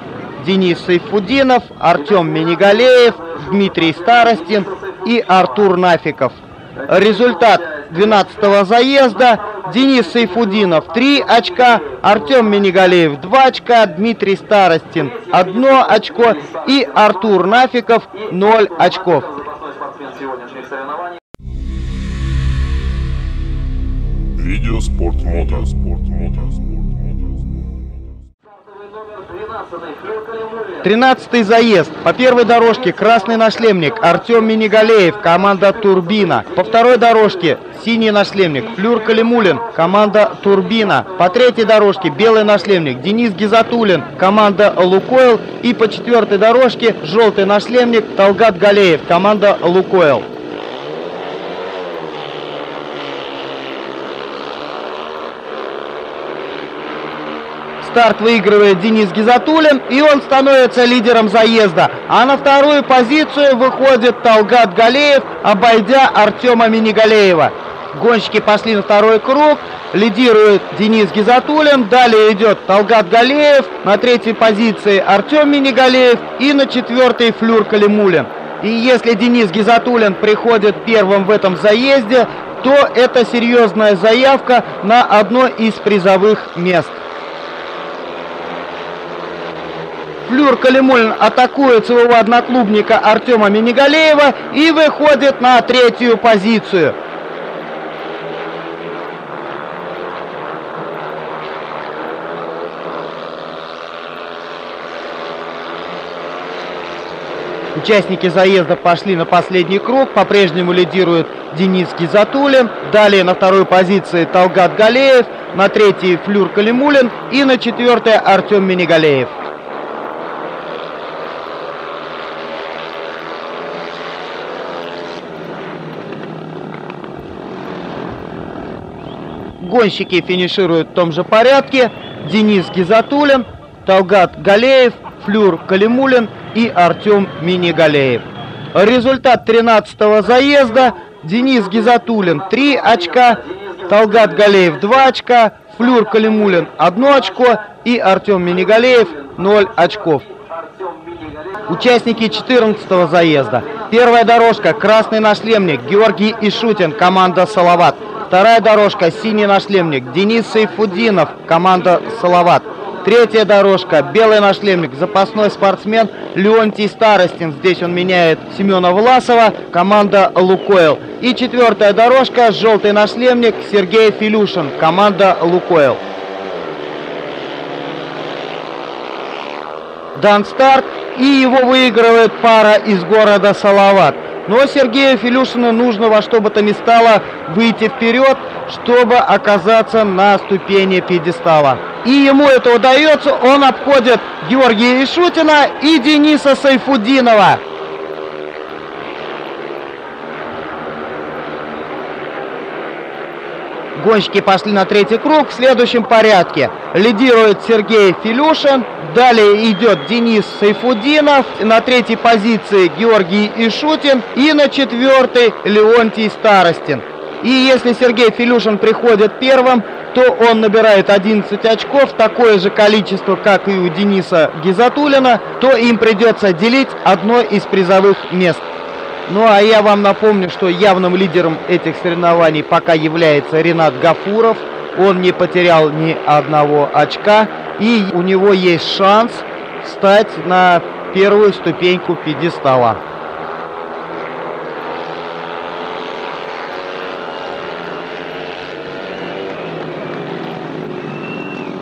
Денис Сайфудинов, Артем Минигалеев, Дмитрий Старостин и Артур Нафиков. Результат 12-го заезда. Денис Сайфудинов 3 очка, Артем Минигалеев 2 очка, Дмитрий Старостин 1 очко и Артур Нафиков 0 очков. Видео спорт мото. Спорт мото. Тринадцатый заезд. По первой дорожке красный нашлемник Артем Минигалеев, команда Турбина. По второй дорожке синий нашлемник Флюр Калимулин, команда Турбина. По третьей дорожке белый нашлемник Денис Гизатулин, команда Лукойл. И по четвертой дорожке желтый нашлемник Талгат Галеев, команда Лукойл. Старт выигрывает Денис Гизатулин, и он становится лидером заезда. А на вторую позицию выходит Талгат Галеев, обойдя Артема Минигалеева. Гонщики пошли на второй круг. Лидирует Денис Гизатуллин. Далее идет Талгат Галеев. На третьей позиции Артем Минигалеев. И на четвертой Флюр Калимулин. И если Денис Гизатуллин приходит первым в этом заезде, то это серьезная заявка на одно из призовых мест. Флюр Калимулин атакует своего одноклубника Артема Минигалеева и выходит на третью позицию. Участники заезда пошли на последний круг. По-прежнему лидирует Денис Гизатуллин. Далее на второй позиции Талгат Галеев. На третьей Флюр Калимулин. И на четвертой Артем Минигалеев. Гонщики финишируют в том же порядке. Денис Гизатуллин, Талгат Галеев, Флюр Калимулин и Артем Минигалеев. Результат 13-го заезда. Денис Гизатуллин 3 очка, Талгат Галеев 2 очка, Флюр Калимулин 1 очко и Артем Минигалеев 0 очков. Участники 14-го заезда. Первая дорожка, красный нашлемник, Георгий Ишутин, команда «Салават». Вторая дорожка, синий нашлемник, Денис Сайфудинов, команда «Салават». Третья дорожка, белый нашлемник, запасной спортсмен Леонтий Старостин. Здесь он меняет Семена Власова, команда «Лукойл». И четвертая дорожка, желтый нашлемник, Сергей Филюшин, команда «Лукойл». Дан старт, и его выигрывает пара из города Салават. Но Сергею Филюшину нужно во что бы то ни стало выйти вперед, чтобы оказаться на ступени пьедестала. И ему это удается, он обходит Георгия Ишутина и Дениса Сайфудинова. Гонщики пошли на третий круг в следующем порядке. Лидирует Сергей Филюшин, далее идет Денис Сайфудинов, на третьей позиции Георгий Ишутин и на четвертой Леонтий Старостин. И если Сергей Филюшин приходит первым, то он набирает 11 очков, такое же количество, как и у Дениса Гизатулина, то им придется делить одно из призовых мест. Ну а я вам напомню, что явным лидером этих соревнований пока является Ренат Гафуров. Он не потерял ни одного очка. И у него есть шанс встать на первую ступеньку пьедестала.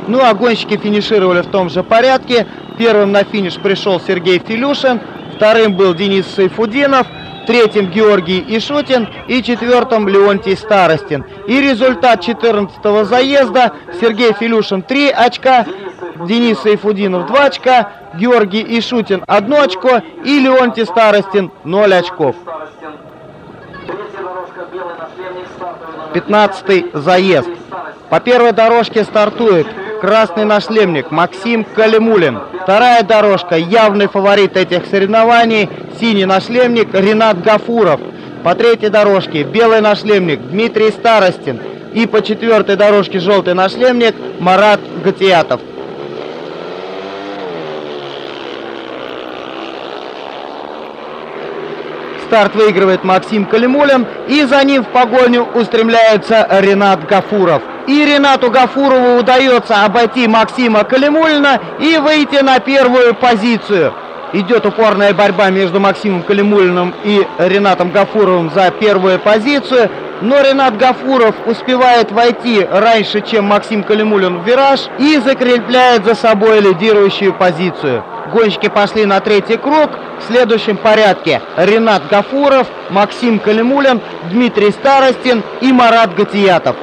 Ну а гонщики финишировали в том же порядке. Первым на финиш пришел Сергей Филюшин, вторым был Денис Сайфудинов, третьим Георгий Ишутин и четвертым Леонтий Старостин. И результат 14 заезда Сергей Филюшин 3 очка, Денис Сайфудинов 2 очка, Георгий Ишутин 1 очко и Леонтий Старостин 0 очков. 15 заезд. По первой дорожке стартует красный нашлемник Максим Калимулин. Вторая дорожка, явный фаворит этих соревнований, синий нашлемник Ренат Гафуров. По третьей дорожке белый нашлемник Дмитрий Старостин. И по четвертой дорожке желтый нашлемник Марат Гатиятов. Старт выигрывает Максим Калимулин, и за ним в погоню устремляется Ренат Гафуров. И Ренату Гафурову удается обойти Максима Калимулина и выйти на первую позицию. Идет упорная борьба между Максимом Калимулиным и Ренатом Гафуровым за первую позицию. Но Ренат Гафуров успевает войти раньше, чем Максим Калимулин в вираж и закрепляет за собой лидирующую позицию. Гонщики пошли на третий круг в следующем порядке. Ренат Гафуров, Максим Калимулин, Дмитрий Старостин и Марат Гатиятов.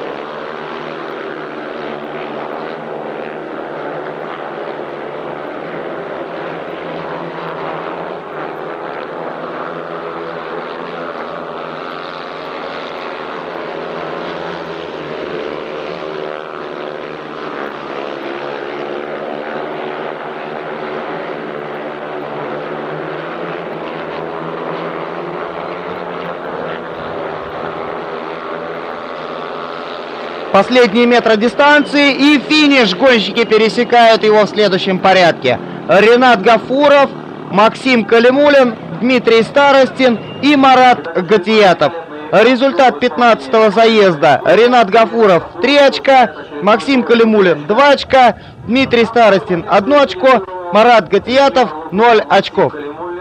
Последние метры дистанции и финиш. Гонщики пересекают его в следующем порядке. Ренат Гафуров, Максим Калимулин, Дмитрий Старостин и Марат Гатиятов. Результат 15-го заезда. Ренат Гафуров 3 очка, Максим Калимулин 2 очка, Дмитрий Старостин 1 очко, Марат Гатиятов 0 очков.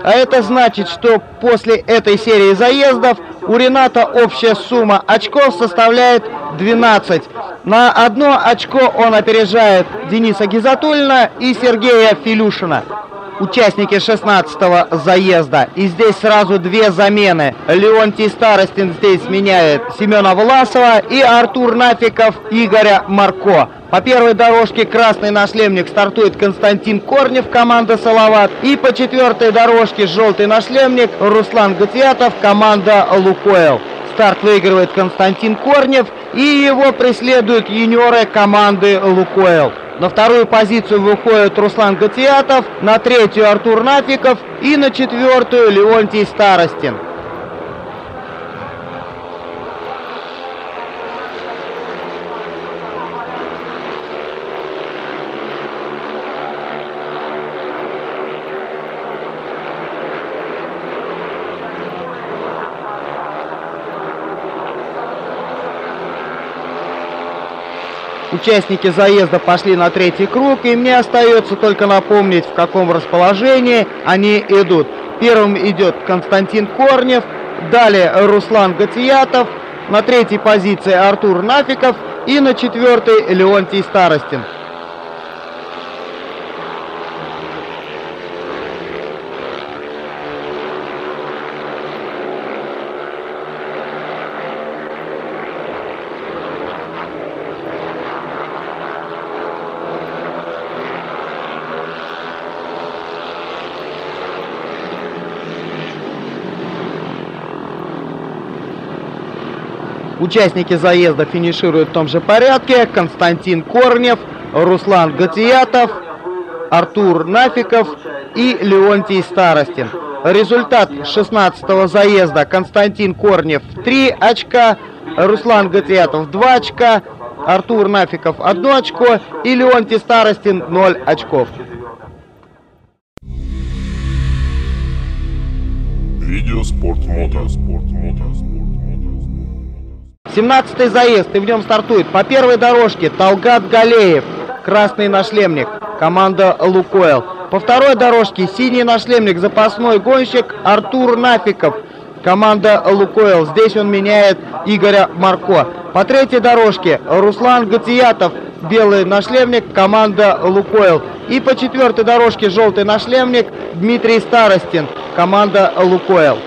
А это значит, что после этой серии заездов у Рената общая сумма очков составляет 12. На одно очко он опережает Дениса Гизатуллина и Сергея Филюшина участники 16-го заезда. И здесь сразу две замены. Леонтий Старостин здесь меняет Семена Власова и Артур Нафиков Игоря Марко. По первой дорожке красный нашлемник стартует Константин Корнев, команда «Салават». И по четвертой дорожке желтый нашлемник Руслан Гатиатов, команда «Лукойл». Старт выигрывает Константин Корнев, и его преследуют юниоры команды «Лукойл». На вторую позицию выходит Руслан Гатиатов, на третью Артур Нафиков и на четвертую Леонтий Старостин. Участники заезда пошли на третий круг, и мне остается только напомнить, в каком расположении они идут. Первым идет Константин Корнев, далее Руслан Гатиятов, на третьей позиции Артур Нафиков и на четвертой Леонтий Старостин. Участники заезда финишируют в том же порядке. Константин Корнев, Руслан Гатиятов, Артур Нафиков и Леонтий Старостин. Результат 16-го заезда. Константин Корнев 3 очка, Руслан Гатиятов 2 очка, Артур Нафиков 1 очко и Леонтий Старостин 0 очков. Видео спорт мото. 17-й заезд, и в нем стартует по первой дорожке Талгат Галеев, красный нашлемник, команда Лукойл. По второй дорожке синий нашлемник, запасной гонщик Артур Нафиков, команда Лукойл. Здесь он меняет Игоря Марко. По третьей дорожке Руслан Гатиятов, белый нашлемник, команда Лукойл. И по четвертой дорожке желтый нашлемник Дмитрий Старостин, команда Лукойл.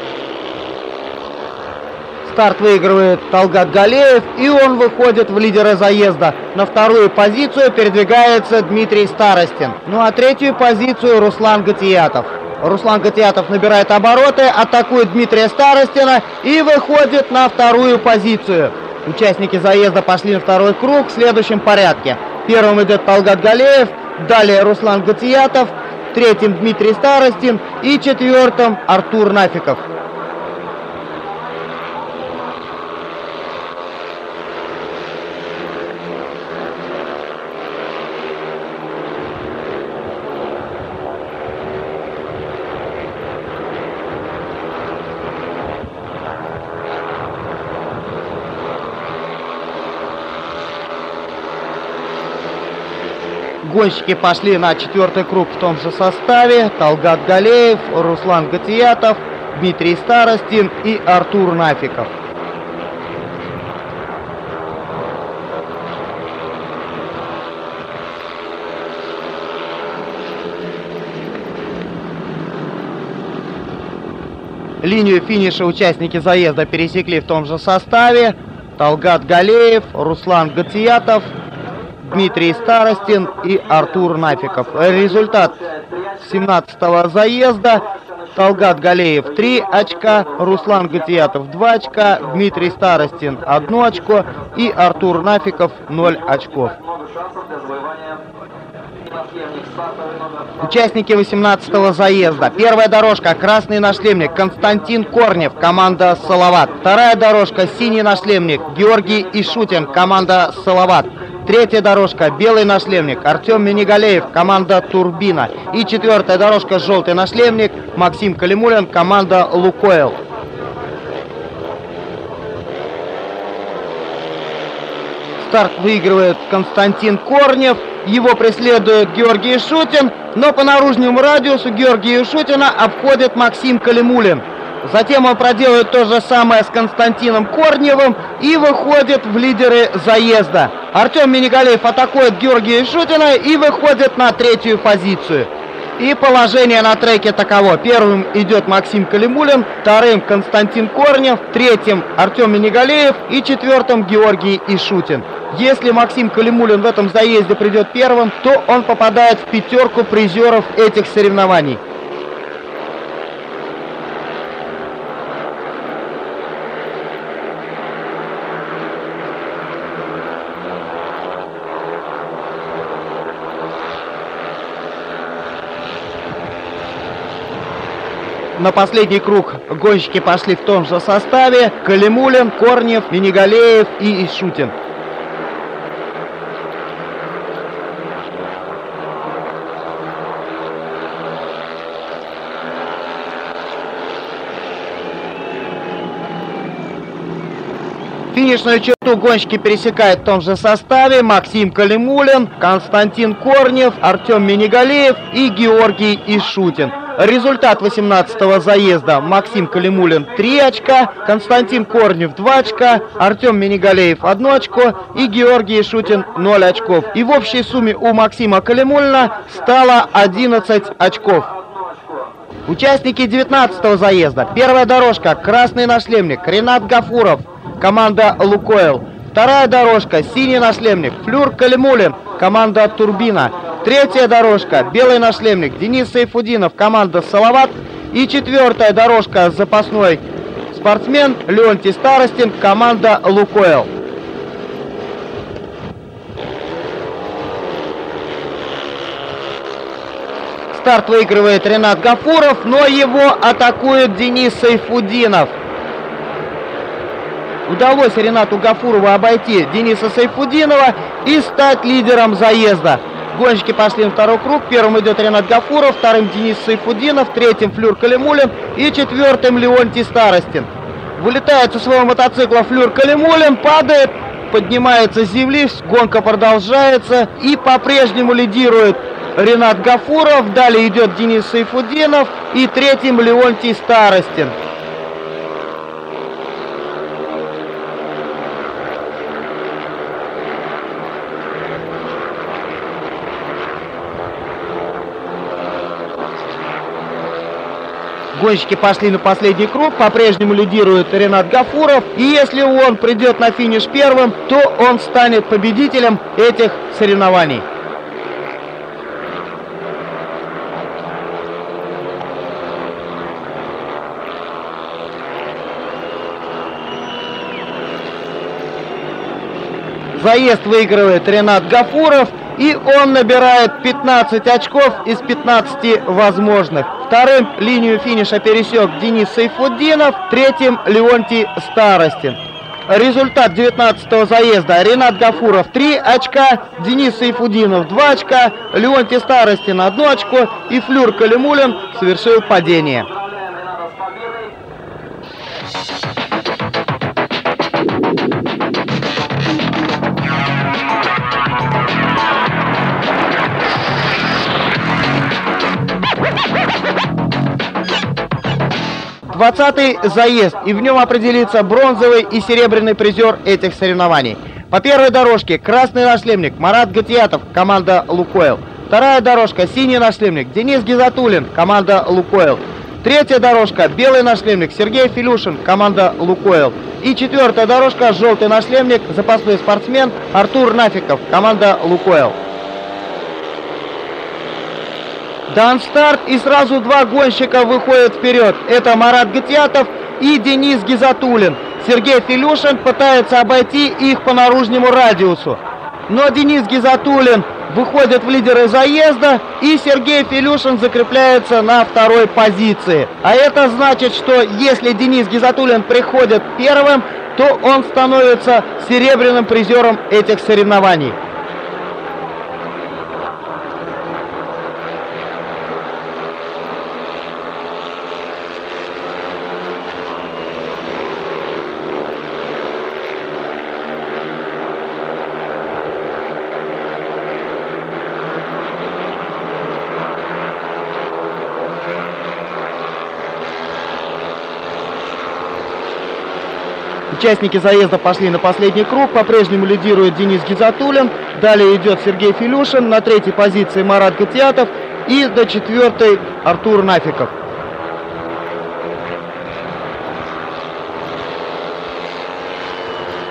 Старт выигрывает Талгат Галеев, и он выходит в лидеры заезда. На вторую позицию передвигается Дмитрий Старостин. Ну а третью позицию Руслан Гатиятов. Руслан Гатиятов набирает обороты, атакует Дмитрия Старостина и выходит на вторую позицию. Участники заезда пошли на второй круг в следующем порядке. Первым идет Талгат Галеев, далее Руслан Гатиятов, третьим Дмитрий Старостин и четвертым Артур Нафиков. Гонщики пошли на четвертый круг в том же составе. Талгат Галеев, Руслан Гатиятов, Дмитрий Старостин и Артур Нафиков. Линию финиша участники заезда пересекли в том же составе. Талгат Галеев, Руслан Гациятов, Дмитрий Старостин и Артур Нафиков. Результат 17-го заезда. Талгат Галеев 3 очка, Руслан Гатиятов 2 очка, Дмитрий Старостин 1 очко и Артур Нафиков 0 очков. Участники 18-го заезда. Первая дорожка красный нашлемник Константин Корнев, команда Салават. Вторая дорожка синий нашлемник Георгий Ишутин, команда Салават. Третья дорожка белый нашлемник Артем Минигалеев, команда Турбина. И четвертая дорожка желтый нашлемник Максим Калимулин, команда Лукойл. Старт выигрывает Константин Корнев. Его преследует Георгий Шутин, но по наружному радиусу Георгия Шутина обходит Максим Калимулин. Затем он проделает то же самое с Константином Корневым и выходит в лидеры заезда. Артем Минигалеев атакует Георгия Шутина и выходит на третью позицию. И положение на треке таково. Первым идет Максим Калимулин, вторым Константин Корнев, третьим Артем Минигалеев и четвертым Георгий Ишутин. Если Максим Калимулин в этом заезде придет первым, то он попадает в пятерку призеров этих соревнований. На последний круг гонщики пошли в том же составе. Калимулин, Корнев, Минигалеев и Ишутин. Финишную черту гонщики пересекают в том же составе. Максим Калимулин, Константин Корнев, Артем Минигалеев и Георгий Ишутин. Результат 18-го заезда. Максим Калимулин 3 очка, Константин Корнев 2 очка, Артем Минигалеев 1 очко и Георгий Шутин 0 очков. И в общей сумме у Максима Калимулина стало 11 очков. Участники 19-го заезда. Первая дорожка. Красный нашлемник. Ренат Гафуров. Команда Лукойл. Вторая дорожка. Синий нашлемник. Флюр Калимулин. Команда Турбина. Третья дорожка, белый нашлемник, Денис Сайфудинов, команда Салават. И четвертая дорожка, запасной спортсмен Леонтий Старостин, команда Лукойл. Старт выигрывает Ренат Гафуров, но его атакует Денис Сайфудинов. Удалось Ренату Гафурову обойти Дениса Сайфудинова и стать лидером заезда. Гонщики пошли на второй круг. Первым идет Ренат Гафуров, вторым Денис Сайфудинов, третьим Флюр Калимулин и четвертым Леонтий Старостин. Вылетает со своего мотоцикла Флюр Калимулин, падает, поднимается с земли, гонка продолжается и по-прежнему лидирует Ренат Гафуров, далее идет Денис Сайфудинов и третьим Леонтий Старостин. Гонщики пошли на последний круг, по-прежнему лидирует Ренат Гафуров. И если он придет на финиш первым, то он станет победителем этих соревнований. Заезд выигрывает Ренат Гафуров. И он набирает 15 очков из 15 возможных. Вторым линию финиша пересек Денис Сайфуддинов, третьим Леонтий Старостин. Результат 19-го заезда. Ренат Гафуров 3 очка, Денис Сайфудинов 2 очка, Леонтий Старостин 1 очко и Флюр Калимулин совершил падение. Двадцатый заезд, и в нем определится бронзовый и серебряный призер этих соревнований. По первой дорожке красный нашлемник Марат Гатиятов, команда Лукойл. Вторая дорожка синий нашлемник Денис Гизатулин, команда Лукойл. Третья дорожка белый нашлемник Сергей Филюшин, команда Лукойл. И четвертая дорожка желтый нашлемник запасной спортсмен Артур Нафиков, команда Лукойл. Дан старт и сразу два гонщика выходят вперед. Это Марат Гатьятов и Денис Гизатулин. Сергей Филюшин пытается обойти их по наружнему радиусу. Но Денис Гизатулин выходит в лидеры заезда, и Сергей Филюшин закрепляется на второй позиции. А это значит, что если Денис Гизатуллин приходит первым, то он становится серебряным призером этих соревнований. Участники заезда пошли на последний круг. По-прежнему лидирует Денис Гизатуллин. Далее идет Сергей Филюшин. На третьей позиции Марат Гатьятов. И до четвертой Артур Нафиков.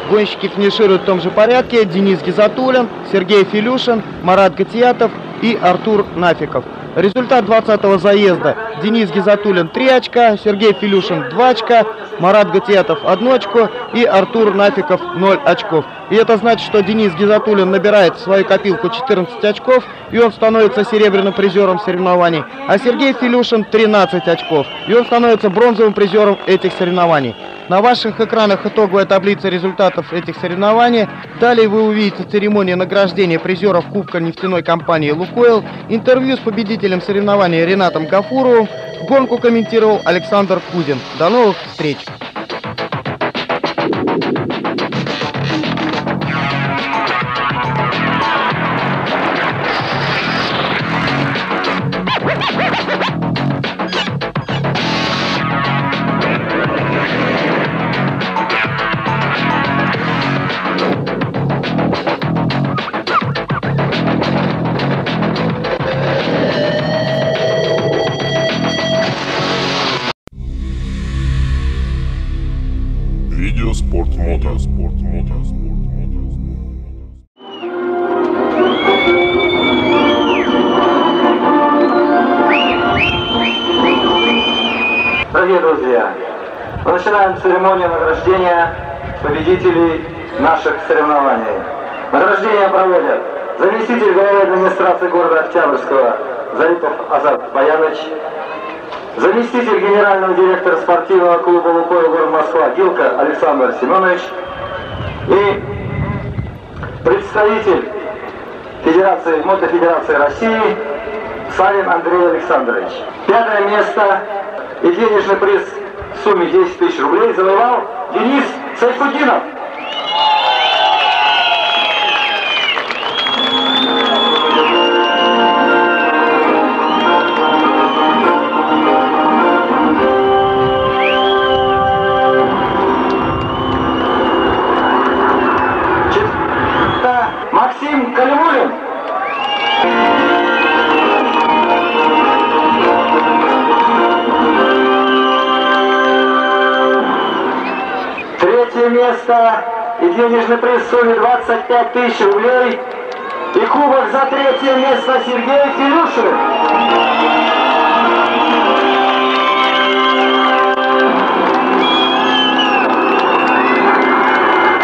Гонщики финишируют в том же порядке. Денис Гизатуллин, Сергей Филюшин, Марат Гатьятов и Артур Нафиков. Результат 20-го заезда. Денис Гизатуллин 3 очка, Сергей Филюшин 2 очка, Марат Гатиятов 1 очко и Артур Нафиков 0 очков. И это значит, что Денис Гизатуллин набирает в свою копилку 14 очков, и он становится серебряным призером соревнований. А Сергей Филюшин 13 очков, и он становится бронзовым призером этих соревнований. На ваших экранах итоговая таблица результатов этих соревнований. Далее вы увидите церемонию награждения призеров Кубка нефтяной компании «Лукойл», интервью с победителем соревнований Ренатом Гафуровым, гонку комментировал Александр Кузин. До новых встреч! Церемонию награждения победителей наших соревнований. Награждение проводят заместитель главы администрации города Октябрьского Зарипов Азат Баяныч, заместитель генерального директора спортивного клуба «Лукойл» город Москва Гилка Александр Семенович и представитель Федерации, Мотофедерации России Савин Андрей Александрович. Пятое место и денежный приз сумме 10 тысяч рублей завоевал Денис Сайфудинов. Место и денежный приз в сумме 25 тысяч рублей. И кубок за третье место Сергей Филюшин.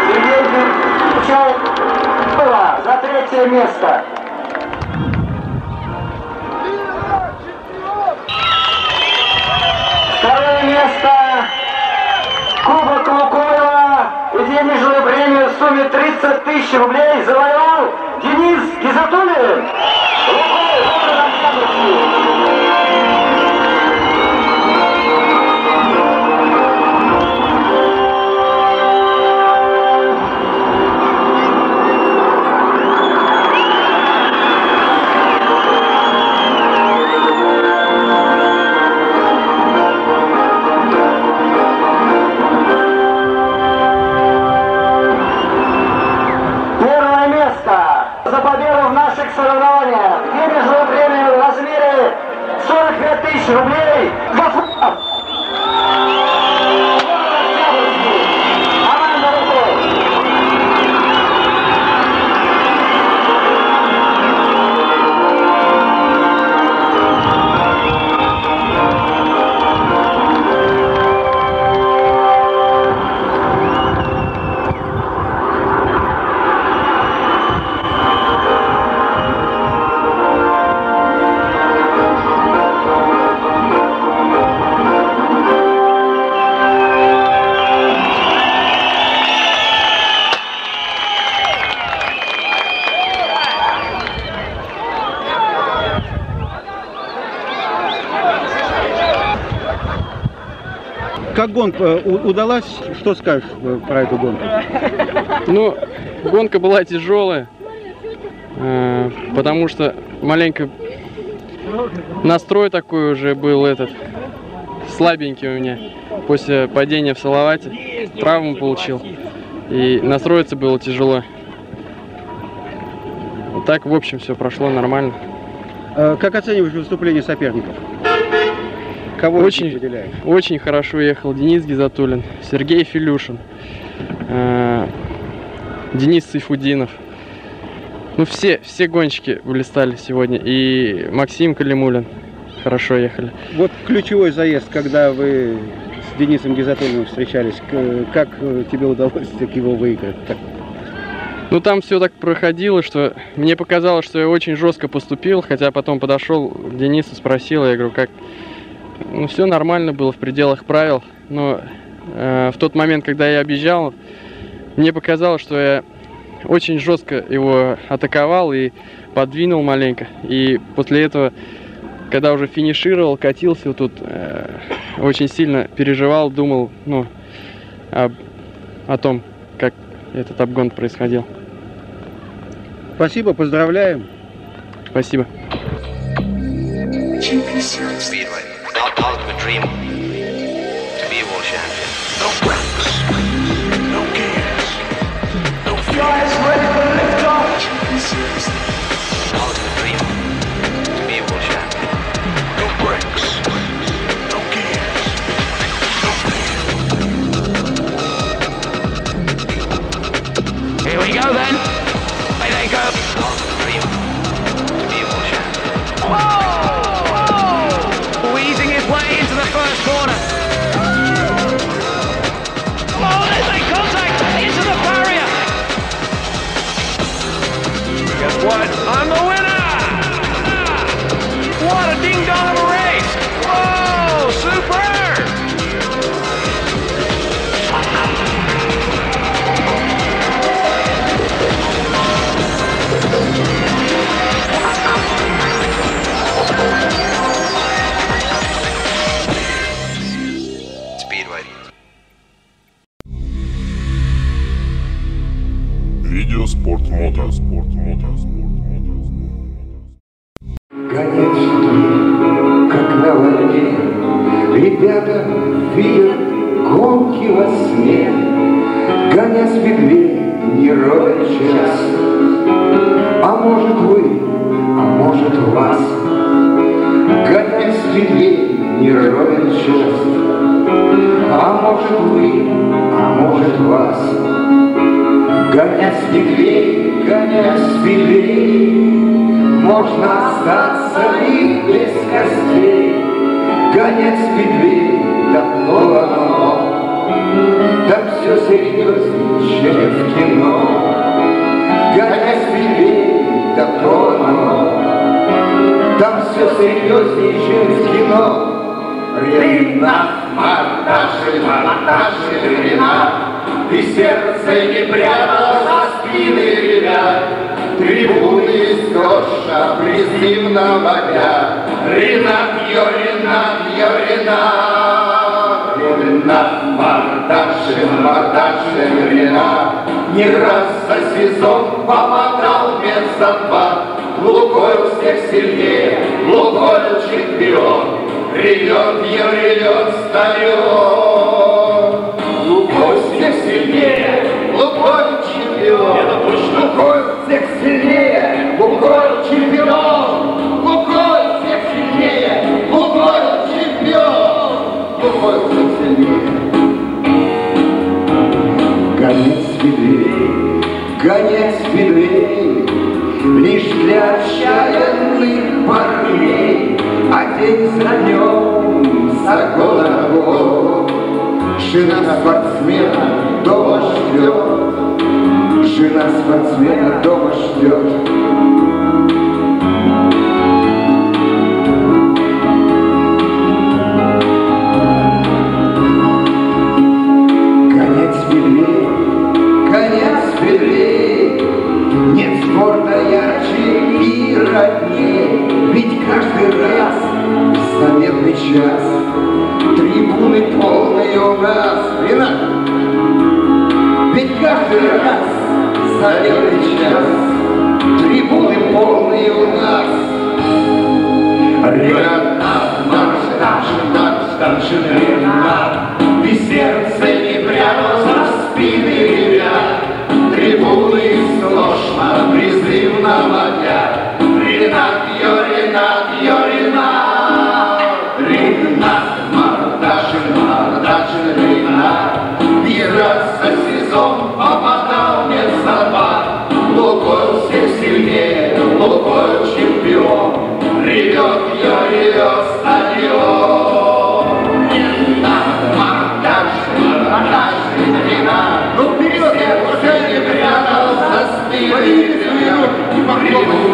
Сергей Филюшин за третье место. Второе место Кубок Лукойла и денежную премию в сумме 30 тысяч рублей завоевал Денис Гизатуллин. Show Как гонка у- удалась? Что скажешь э, про эту гонку? Ну, гонка была тяжелая, э, потому что маленько настрой такой уже был этот слабенький у меня после падения в Салавате, травму получил и настроиться было тяжело. Так, в общем, все прошло нормально. Э, Как оцениваешь выступление соперников? Кого очень, выделяешь? очень хорошо ехал Денис Гизатуллин, Сергей Филюшин, э, Денис Сайфудинов. Ну, все, все гонщики блистали сегодня. И Максим Калимулин хорошо ехали. Вот ключевой заезд, когда вы с Денисом Гизатуллиным встречались, как э, тебе удалось так его выиграть? Ну, там все так проходило, что мне показалось, что я очень жестко поступил, хотя потом подошел к Денису, спросил, я говорю, как... Ну, все нормально было в пределах правил, но э, в тот момент, когда я объезжал, мне показалось, что я очень жестко его атаковал и подвинул маленько. И после этого, когда уже финишировал, катился вот тут, э, очень сильно переживал, думал, ну, об- о том, как этот обгон происходил. Спасибо, поздравляем. Спасибо. Speedway. I call it the dream to be a world champion. No practice, no games, no fears. what? I'm the winner! What a ding dong of a race! Whoa! Super! Speedway. Видео спорт мото. Спорт мото. Спорт Медведей, гонясь медведей, можно остаться и без костей, Гонять медведей давно оно, Там все серьезнее, чем в кино. Гонять медведей давно оно, Там все серьезнее, чем в кино. Ренат, Марташи, Марташи, Ренат, Ты сердце не прятал спины ребят, Трибуны из Гоша призывного дня. Ренат, йо, Ренат, йо, Ренат, Ренат, Марташи, Марташи, Ренат, Не раз за сезон попадал медзапад, Лукойл всех сильнее, Лукойл чемпион, Ревет, я ревет, встает. Лукойл всех сильнее, конец медведей, Лишь для отчаянных парней, А день за днем, за год. Жена спортсмена дома ждет, Жена спортсмена дома ждет. труднее, ведь каждый раз в заметный час Трибуны полные у нас. Вина. Ведь каждый раз в заметный час Трибуны полные у нас. Ренат, наш, наш, наш, старшина Ренат when you.